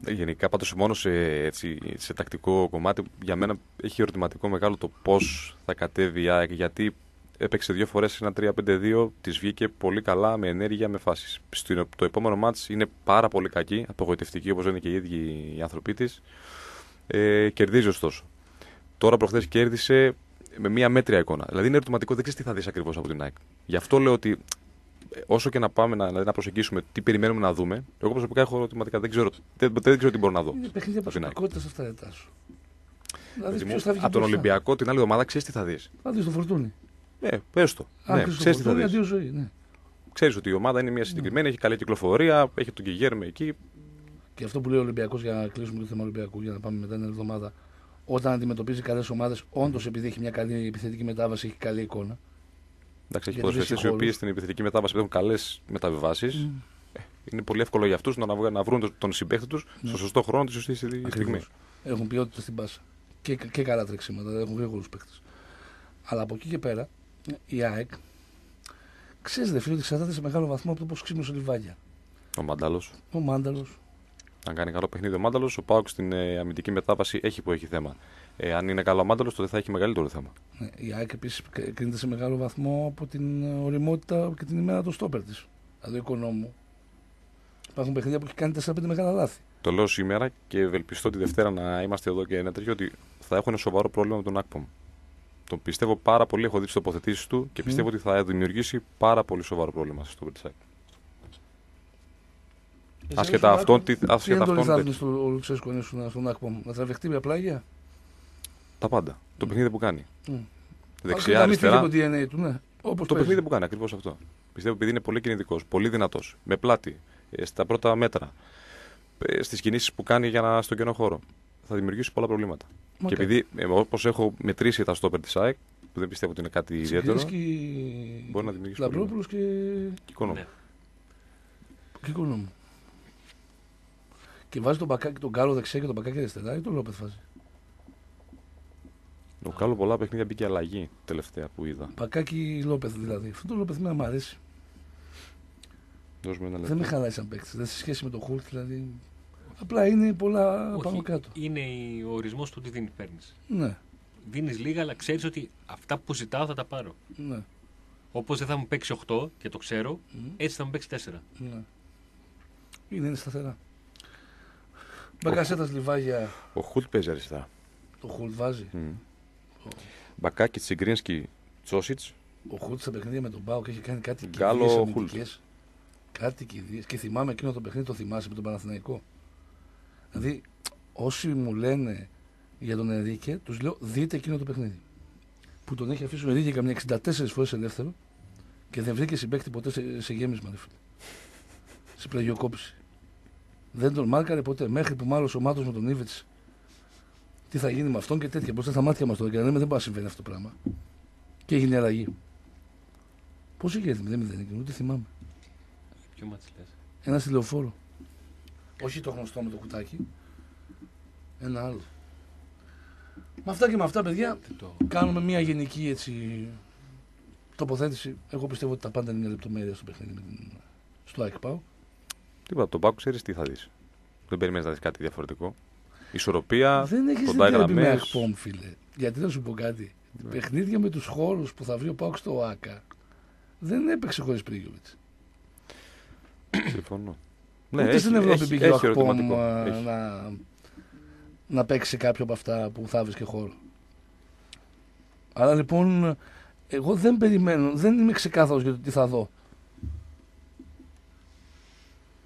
S3: Ε, Γενικά, πάντως μόνο σε, έτσι, σε τακτικό κομμάτι, για μένα έχει ερωτηματικό μεγάλο το πώς θα κατέβει η ΑΕΚ. Γιατί έπαιξε δύο φορές ένα 3-5-2, της βγήκε πολύ καλά με ενέργεια, με φάσεις. Το επόμενο μάτς είναι πάρα πολύ κακή, απογοητευτική όπως είναι και οι ίδιοι οι άνθρωποι της. Ε, κερδίζει ωστόσο. Τώρα προχθές κέρδισε με μία μέτρια εικόνα. Δηλαδή είναι ερωτηματικό, δεν ξέρεις τι θα δεις ακριβώς από την ΑΕΚ. Γι' αυτό λέω ότι ε, όσο και να πάμε να, δηλαδή να προσεγγίσουμε τι περιμένουμε να δούμε, εγώ προσωπικά έχω ερωτηματικά. Δεν ξέρω, δεν, δεν ξέρω τι μπορώ να δω.
S1: Είναι παιχνίδια
S3: από την ΑΕΚ.
S1: προσωπικότητα αυτά τα σου. Δηλαδή,
S3: Παιδί μου,
S1: ποιος θα βγει
S3: από τον
S1: μπροστά.
S3: Ολυμπιακό την άλλη εβδομάδα ξέρεις τι θα δεις.
S1: Θα δεις το φορτούνι.
S3: Ε, πες το.
S1: Αν
S3: Ναι,
S1: ξέρει το
S3: ξέρεις τι θα
S1: φορτούνι,
S3: δεις.
S1: αντίο ζωή. Ναι.
S3: Ξέρεις ότι η ομάδα είναι μια συγκεκριμένη, έχει καλή κυκλοφορία, έχει τον Κιγέρμε εκεί.
S1: Και αυτό που λέει ο Ολυμπιακός για να κλείσουμε το θέμα Ολυμπιακού, για να πάμε μετά την άλλη εβδομάδα, όταν αντιμετωπίζει καλές ομάδες, όντως επειδή έχει μια καλή επιθετική μετάβαση, έχει καλή εικόνα.
S3: Εντάξει, έχει
S1: Γιατί
S3: ποδοσφαιριστές οι
S1: βρίσκει
S3: οποίοι
S1: χώρους.
S3: στην επιθετική μετάβαση έχουν καλές μεταβιβάσεις. Είναι πολύ εύκολο για αυτούς να, βγα- να βρουν τον- τον συμπέχτη τους
S1: Ναι.
S3: στο σωστό χρόνο, της σωστή στιγμή.
S1: Ακριβώς. Έχουν ποιότητα στην πάσα. Και, και καλά τρεξίματα, δηλαδή έχουν γρήγορους παίκτες. Αλλά από εκεί και πέρα, η ΑΕΚ ξέρεις, δε φίλε, ότι εξαρτάται σε μεγάλο βαθμό από το πώς ξύπνησε ο Λιβάγια.
S3: Ο Μάνταλος.
S1: Ο Μάνταλος.
S3: Αν κάνει καλό παιχνίδι ο Μάνταλος, ο Πάουκ στην ε, αμυντική μετάβαση έχει που έχει θέμα. Ε, αν είναι καλό ο Μάνταλος, τότε θα έχει μεγαλύτερο θέμα.
S1: Ναι, η ΑΕΚ επίσης κρίνεται σε μεγάλο βαθμό από την ε, οριμότητα και την ημέρα του στόπερ της. Δηλαδή, ο οικονόμου. Υπάρχουν παιχνίδια που έχει κάνει 4-5 μεγάλα λάθη.
S3: Το λέω σήμερα και ευελπιστώ τη Δευτέρα να είμαστε εδώ και ένα τέτοιο ότι θα έχουν σοβαρό πρόβλημα με τον Ακπομ. Τον πιστεύω πάρα πολύ, έχω δει τις τοποθετήσεις του και πιστεύω ότι θα δημιουργήσει πάρα πολύ σοβαρό πρόβλημα στο Μπερτσάκ. Άσχετα αυτόν, τι,
S1: Τι
S3: άσχετα
S1: εντολή
S3: αυτόν
S1: θα
S3: δεν-
S1: δίνει στο Λουτσέσκο να στον Ακπομ, να τραβηχτεί μια πλάγια;
S3: τα πάντα. Το παιχνίδι που κάνει.
S1: Mm.
S3: Δεξιά,
S1: να μην φύγει
S3: αριστερά.
S1: το DNA του, ναι. Όπως
S3: Το
S1: παίζει.
S3: παιχνίδι που κάνει, ακριβώς αυτό. Πιστεύω επειδή είναι πολύ κινητικός, πολύ δυνατός, με πλάτη, ε, στα πρώτα μέτρα, στις κινήσεις που κάνει για να, στον κενό χώρο. Θα δημιουργήσει πολλά προβλήματα.
S1: Μα
S3: Και
S1: κάνει.
S3: επειδή, όπως έχω μετρήσει τα στόπερ της ΑΕΚ, που δεν πιστεύω ότι είναι κάτι ιδιαίτερο,
S1: Συγκρίνεις
S3: μπορεί να
S1: και
S3: δημιουργήσει
S1: Λαμπρόπουλος και
S3: και εικόνα.
S2: Ναι.
S1: και οικονόμου. Και βάζει τον μπακάκι τον Γκάλο δεξιά και τον μπακάκι αριστερά ή τον Λόπεθ βάζει.
S3: Ο Κάλλο πολλά παιχνίδια μπήκε αλλαγή τελευταία που είδα.
S1: Μπακάκι Λόπεθ δηλαδή. Αυτό το Λόπεθ με μου αρέσει.
S3: Δώσουμε ένα
S1: Δεν
S3: λεπτό.
S1: με χαλάει σαν παίκτης. Δεν σε σχέση με τον Χουλκ δηλαδή. Απλά είναι πολλά
S2: Όχι,
S1: πάνω κάτω.
S2: Είναι ο ορισμός του τι δίνει παίρνεις.
S1: Ναι,
S2: Δίνεις λίγα, αλλά ξέρεις ότι αυτά που ζητάω θα τα πάρω.
S1: ναι,
S2: Όπως δεν θα μου παίξει 8 και το ξέρω,
S1: Μμ.
S2: έτσι θα μου παίξει 4.
S1: ναι. Είναι, είναι σταθερά. Μπακασέτα λιβάγια
S3: Ο Χουλτ παίζει αριστερά.
S1: το Χουλτ βάζει.
S3: Μμ. Μπακάκι Τσιγκρίνσκι Τσόσιτς.
S1: Ο Χουλτ στα παιχνίδια με τον Μπάουκ έχει κάνει κάτι
S3: Γκάλο
S1: κηδείες
S3: Χουλτ.
S1: αμυντικές. Κάτι κηδείες. Και θυμάμαι εκείνο το παιχνίδι, το θυμάσαι με τον Παναθηναϊκό; Δηλαδή, όσοι μου λένε για τον Ενρίκε, τους λέω δείτε εκείνο το παιχνίδι. Που τον έχει αφήσει ο Ενρίκε καμιά 64 φορές ελεύθερο και δεν βρήκε συμπέκτη ποτέ σε, σε γέμισμα, ρε φίλε. Σε πλαγιοκόπηση. Δεν τον μάρκαρε ποτέ. Μέχρι που μάλλον ο Μάτος με τον Ήβετ. Τι θα γίνει με αυτόν και τέτοια. Μπροστά στα μάτια μας τώρα και να λέμε δεν μπορεί να συμβαίνει αυτό το πράγμα. Και έγινε η αλλαγή. Πώς είχε έρθει 0-0 εκείνο, ούτε θυμάμαι.
S2: Ποιο μάτι λες;
S1: Ένα τηλεοφόρο. Όχι το γνωστό με το κουτάκι. Ένα άλλο. Με αυτά και με αυτά, παιδιά,
S2: Το...
S1: κάνουμε μια γενική έτσι, τοποθέτηση. Εγώ πιστεύω ότι τα πάντα είναι μια λεπτομέρεια στο παιχνίδι με την... στο ΑΕΚ ΠΑΟ.
S3: Τίποτα, από τον Πάκου ξέρεις τι θα δεις. Δεν περιμένεις να δεις κάτι διαφορετικό. Ισορροπία,
S1: Δεν έχεις
S3: κοντά
S1: δει με
S3: γραμμές.
S1: ΑΚΠΟΜ, φίλε. Γιατί να σου πω κάτι.
S3: Ναι.
S1: Παιχνίδια με τους χώρους που θα βρει ο ΠΑΟΚ στο ΆΚΑ δεν έπαιξε χωρίς Πρίγιοβιτ.
S3: Συμφωνώ.
S1: Ούτε στην Ευρώπη
S3: έχει,
S1: πήγε ο
S3: έχει
S1: ΑΚΠΟΜ
S3: ερωτηματικό.
S1: α,
S3: Έχει.
S1: να, να παίξει κάποιο από αυτά που θα βρει και χώρο. Άρα λοιπόν, εγώ δεν περιμένω, δεν είμαι ξεκάθαρος για το τι θα δω.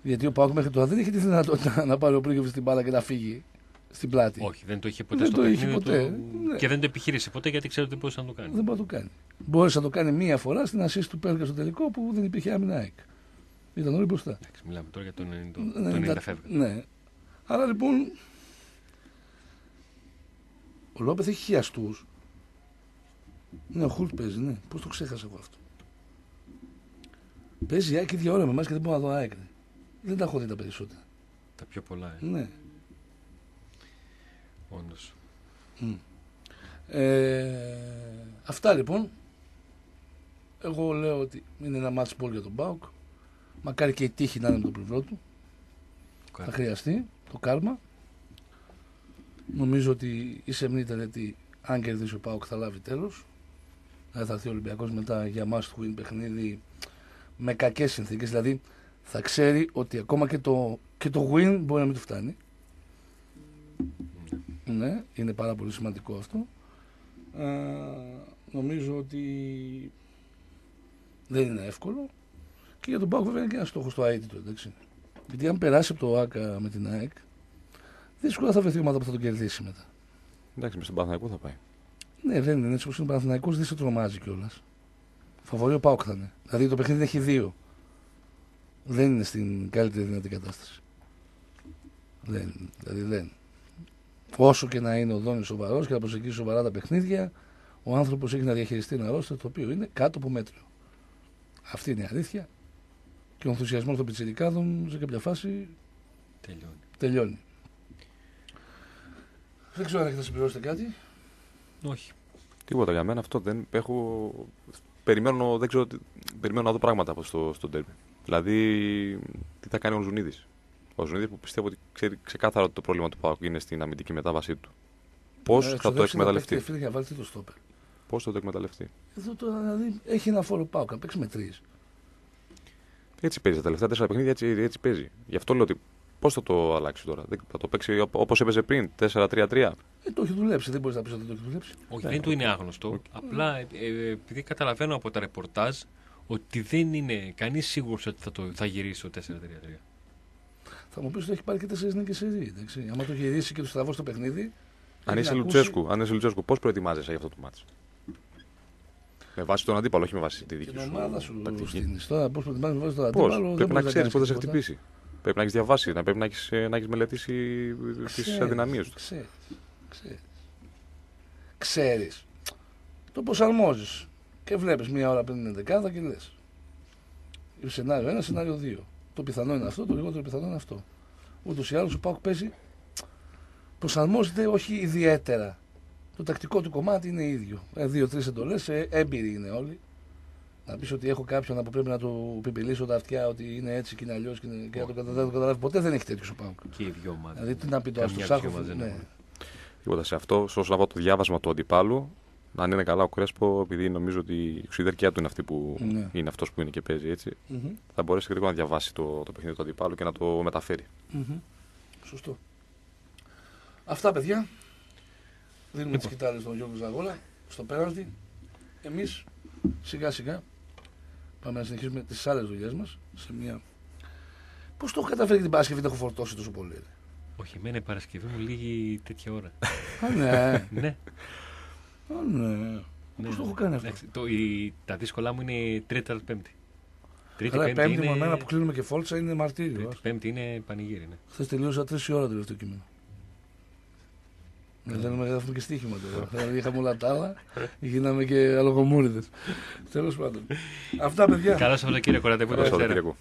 S1: Γιατί ο Πάουκ μέχρι τώρα δεν είχε τη δυνατότητα να πάρει ο Πρίγκοβιτ την μπάλα και να φύγει στην πλάτη.
S2: Όχι, δεν το είχε ποτέ
S1: Δεν
S2: στο
S1: το είχε
S2: παιχνίδι
S1: ποτέ.
S2: του
S1: Ναι.
S2: και δεν το επιχείρησε ποτέ γιατί ξέρω ότι δεν μπορούσε να το κάνει.
S1: Δεν μπορεί να το κάνει. Μπόρεσε να το κάνει μία φορά στην assist του Πέρκα στο τελικό που δεν υπήρχε άμυνα ΑΕΚ. Ήταν όλοι μπροστά.
S2: Εντάξει, μιλάμε τώρα για το 90,
S1: Ναι,
S2: το 90
S1: τα-
S2: φεύγα.
S1: Ναι. Άρα λοιπόν. Ο Λόπεθ έχει χιαστούς. Ναι, ο Χουλτ παίζει, ναι. Πώς το ξέχασα εγώ αυτό. Παίζει η ΑΕΚ ίδια ώρα με εμάς και δεν μπορώ να δω ΑΕΚ. ναι. Δεν τα έχω δει τα περισσότερα.
S2: Τα πιο πολλά, ε,
S1: Ναι.
S2: όντως.
S1: Μμ. Ε, αυτά λοιπόν. Εγώ λέω ότι είναι ένα match ball για τον Μπάουκ. Μακάρι και η τύχη να είναι με το πλευρό του. Θα χρειαστεί το κάρμα. Νομίζω ότι η σεμνή τελετή, αν κερδίσει ο Πάουκ, θα λάβει τέλος. Δηλαδή θα έρθει ο Ολυμπιακός μετά για must win παιχνίδι με κακές συνθήκες. Δηλαδή θα ξέρει ότι ακόμα και το, και το win μπορεί να μην του φτάνει. Ναι, είναι πάρα πολύ σημαντικό αυτό. Ε, νομίζω ότι δεν είναι εύκολο. Και για τον Πάουκ βέβαια είναι και ένας στόχος στο αίτητο, εντάξει. Γιατί αν περάσει από το ΆΚΑ με την ΑΕΚ, δύσκολα θα βρεθεί ομάδα που θα τον κερδίσει μετά.
S3: Εντάξει, μες στον Παναθηναϊκό θα πάει.
S1: Ναι, δεν είναι έτσι όπως είναι ο Παναθηναϊκός, δεν σε τρομάζει κιόλας. Φαβορεί ο Πάουκ θα είναι. Δηλαδή το παιχνίδι έχει δύο. Δεν είναι στην καλύτερη δυνατή κατάσταση. Δεν, δηλαδή δεν. Όσο και να είναι ο Δόνης σοβαρός και να προσεγγίσει σοβαρά τα παιχνίδια, ο άνθρωπος έχει να διαχειριστεί ένα ρόστερ το οποίο είναι κάτω από μέτριο. Αυτή είναι η αλήθεια. Και ο ενθουσιασμός των πιτσιρικάδων σε κάποια φάση
S2: Τελειώνει.
S1: τελειώνει. Δεν ξέρω αν έχετε να συμπληρώσετε κάτι.
S2: Όχι.
S3: Τίποτα για μένα αυτό δεν έχω. Περιμένω, δεν ξέρω, τι- περιμένω να δω πράγματα από στο, στο derby. Δηλαδή, τι θα κάνει ο Ζουνίδης. Ο Ζουνίδης που πιστεύω ότι ξέρει ξεκάθαρα ότι το πρόβλημα του Πάουκ είναι στην αμυντική μετάβασή του. Πώς
S1: Ε,
S3: θα το
S1: εξοδέψει να
S3: εκμεταλλευτεί;
S1: παίξει, Φίλε, για να βάλει το στόπερ.
S3: Πώς θα το εκμεταλλευτεί;
S1: Εδώ τώρα δηλαδή έχει ένα φόρο πάω, να παίξει με τρεις.
S3: Έτσι παίζει τα τελευταία τέσσερα παιχνίδια, έτσι, έτσι παίζει. Γι' αυτό λέω ότι πώς θα το αλλάξει τώρα; Δεν- Θα το παίξει όπως έπαιζε πριν, 4-3-3.
S1: Ε, το έχει δουλέψει, δεν μπορείς να πεις ότι το έχει δουλέψει.
S2: Όχι,
S3: Ναι.
S2: δεν του είναι άγνωστο. Απλά ε, ε, επειδή καταλαβαίνω από τα ρεπορτάζ ότι δεν είναι κανείς σίγουρος ότι θα, το, θα γυρίσει το 4-3-3.
S1: Θα μου πεις ότι έχει πάρει και τέσσερις νίκες σε ρί. εντάξει. Άμα το γυρίσει και του στραβώσει το παιχνίδι.
S3: Αν
S1: έχει
S3: είσαι
S1: να ακούσει-
S3: Λουτσέσκου, αν είσαι Λουτσέσκου, πώς προετοιμάζεσαι για αυτό το μάτσο. Με βάση τον αντίπαλο, όχι με βάση τη δική
S1: Την
S3: σου
S1: ομάδα σου
S3: τακτική.
S1: στείνει. Τώρα πώς προτιμάζει να βάζεις το
S3: Πώς,
S1: αντίπαλο.
S3: πρέπει να ξέρεις πότε θα σε
S1: τίποτα.
S3: χτυπήσει. Πρέπει να έχεις διαβάσει, να πρέπει να έχεις να έχεις μελετήσει τις
S1: Ξέρεις,
S3: αδυναμίες του.
S1: Ξέρεις, ξέρεις. Ξέρεις. Το προσαρμόζεις και βλέπεις μία ώρα πριν την δεκάδα και λες. Σενάριο 1, σενάριο 2. Το πιθανό είναι αυτό, το λιγότερο πιθανό είναι αυτό. Ούτως ή άλλως ο Πάουκ παίζει. Προσαρμόζεται όχι ιδιαίτερα. Το τακτικό του κομμάτι είναι ίδιο. Ε, Δύο-τρει εντολές, έμπειροι είναι όλοι. Να πεις ότι έχω κάποιον που πρέπει να του πιπιλήσω τα αυτιά ότι είναι έτσι και είναι αλλιώς και, είναι- και να το κατα- δεν το καταλάβει ποτέ δεν έχει τέτοιος ο Πάουκ.
S2: Και οι δυο ομάδες.
S1: Δηλαδή τι να πει το
S2: Καμιά
S1: Αστοσάκοφ.
S2: ψήφο δεν
S1: Ναι.
S2: έχουν.
S3: Τίποτα σε αυτό, σε όσον αφορά το διάβασμα του αντιπάλου, αν είναι καλά ο Κρέσπο, επειδή νομίζω ότι η οξυδερκιά του είναι αυτή που
S1: Ναι.
S3: είναι αυτός που είναι και παίζει έτσι,
S1: Μμμ.
S3: θα μπορέσει γρήγορα να διαβάσει το, το παιχνίδι του αντιπάλου και να το μεταφέρει.
S1: Μμμ. Σωστό. Αυτά παιδιά. Δίνουμε
S2: Λοιπόν.
S1: τις κοιτάλες στον Γιώργος Ζαγόλα στο πέναλτι. Εμείς σιγά σιγά πάμε να συνεχίσουμε τις άλλες δουλειές μας σε μια... Πώς το έχω καταφέρει και την Παρασκευή δεν έχω φορτώσει τόσο πολύ. ρε;
S2: Όχι, εμένα η Παρασκευή μου λίγη τέτοια ώρα.
S1: Α, ναι.
S2: ναι.
S1: Α, ναι.
S2: ναι.
S1: Πώς το έχω κάνει αυτό;
S2: Εντάξει, το, η, τα δύσκολά μου είναι η Τρίτη, Τέταρτη, Πέμπτη. Τρίτη,
S1: Καλά,
S2: Πέμπτη,
S1: πέμπτη
S2: είναι...
S1: μου εμένα που κλείνουμε και φόλτσα είναι μαρτύριο.
S2: Τρίτη, Πέμπτη είναι πανηγύρι. Ναι.
S1: Χθες τελείωσα τρεις η ώρα το τελευταίο κείμενο.
S2: Ναι.
S1: Δεν θέλουμε να γράφουμε και στοίχημα τώρα. Δηλαδή είχαμε όλα τα άλλα, γίναμε και αλογομούριδες. Τέλος πάντων. Αυτά παιδιά.
S2: Καλά Σαββατοκύριακο, ραντεβού
S3: Καλό
S2: Δευτέρα.
S3: Σαββατοκύριακο.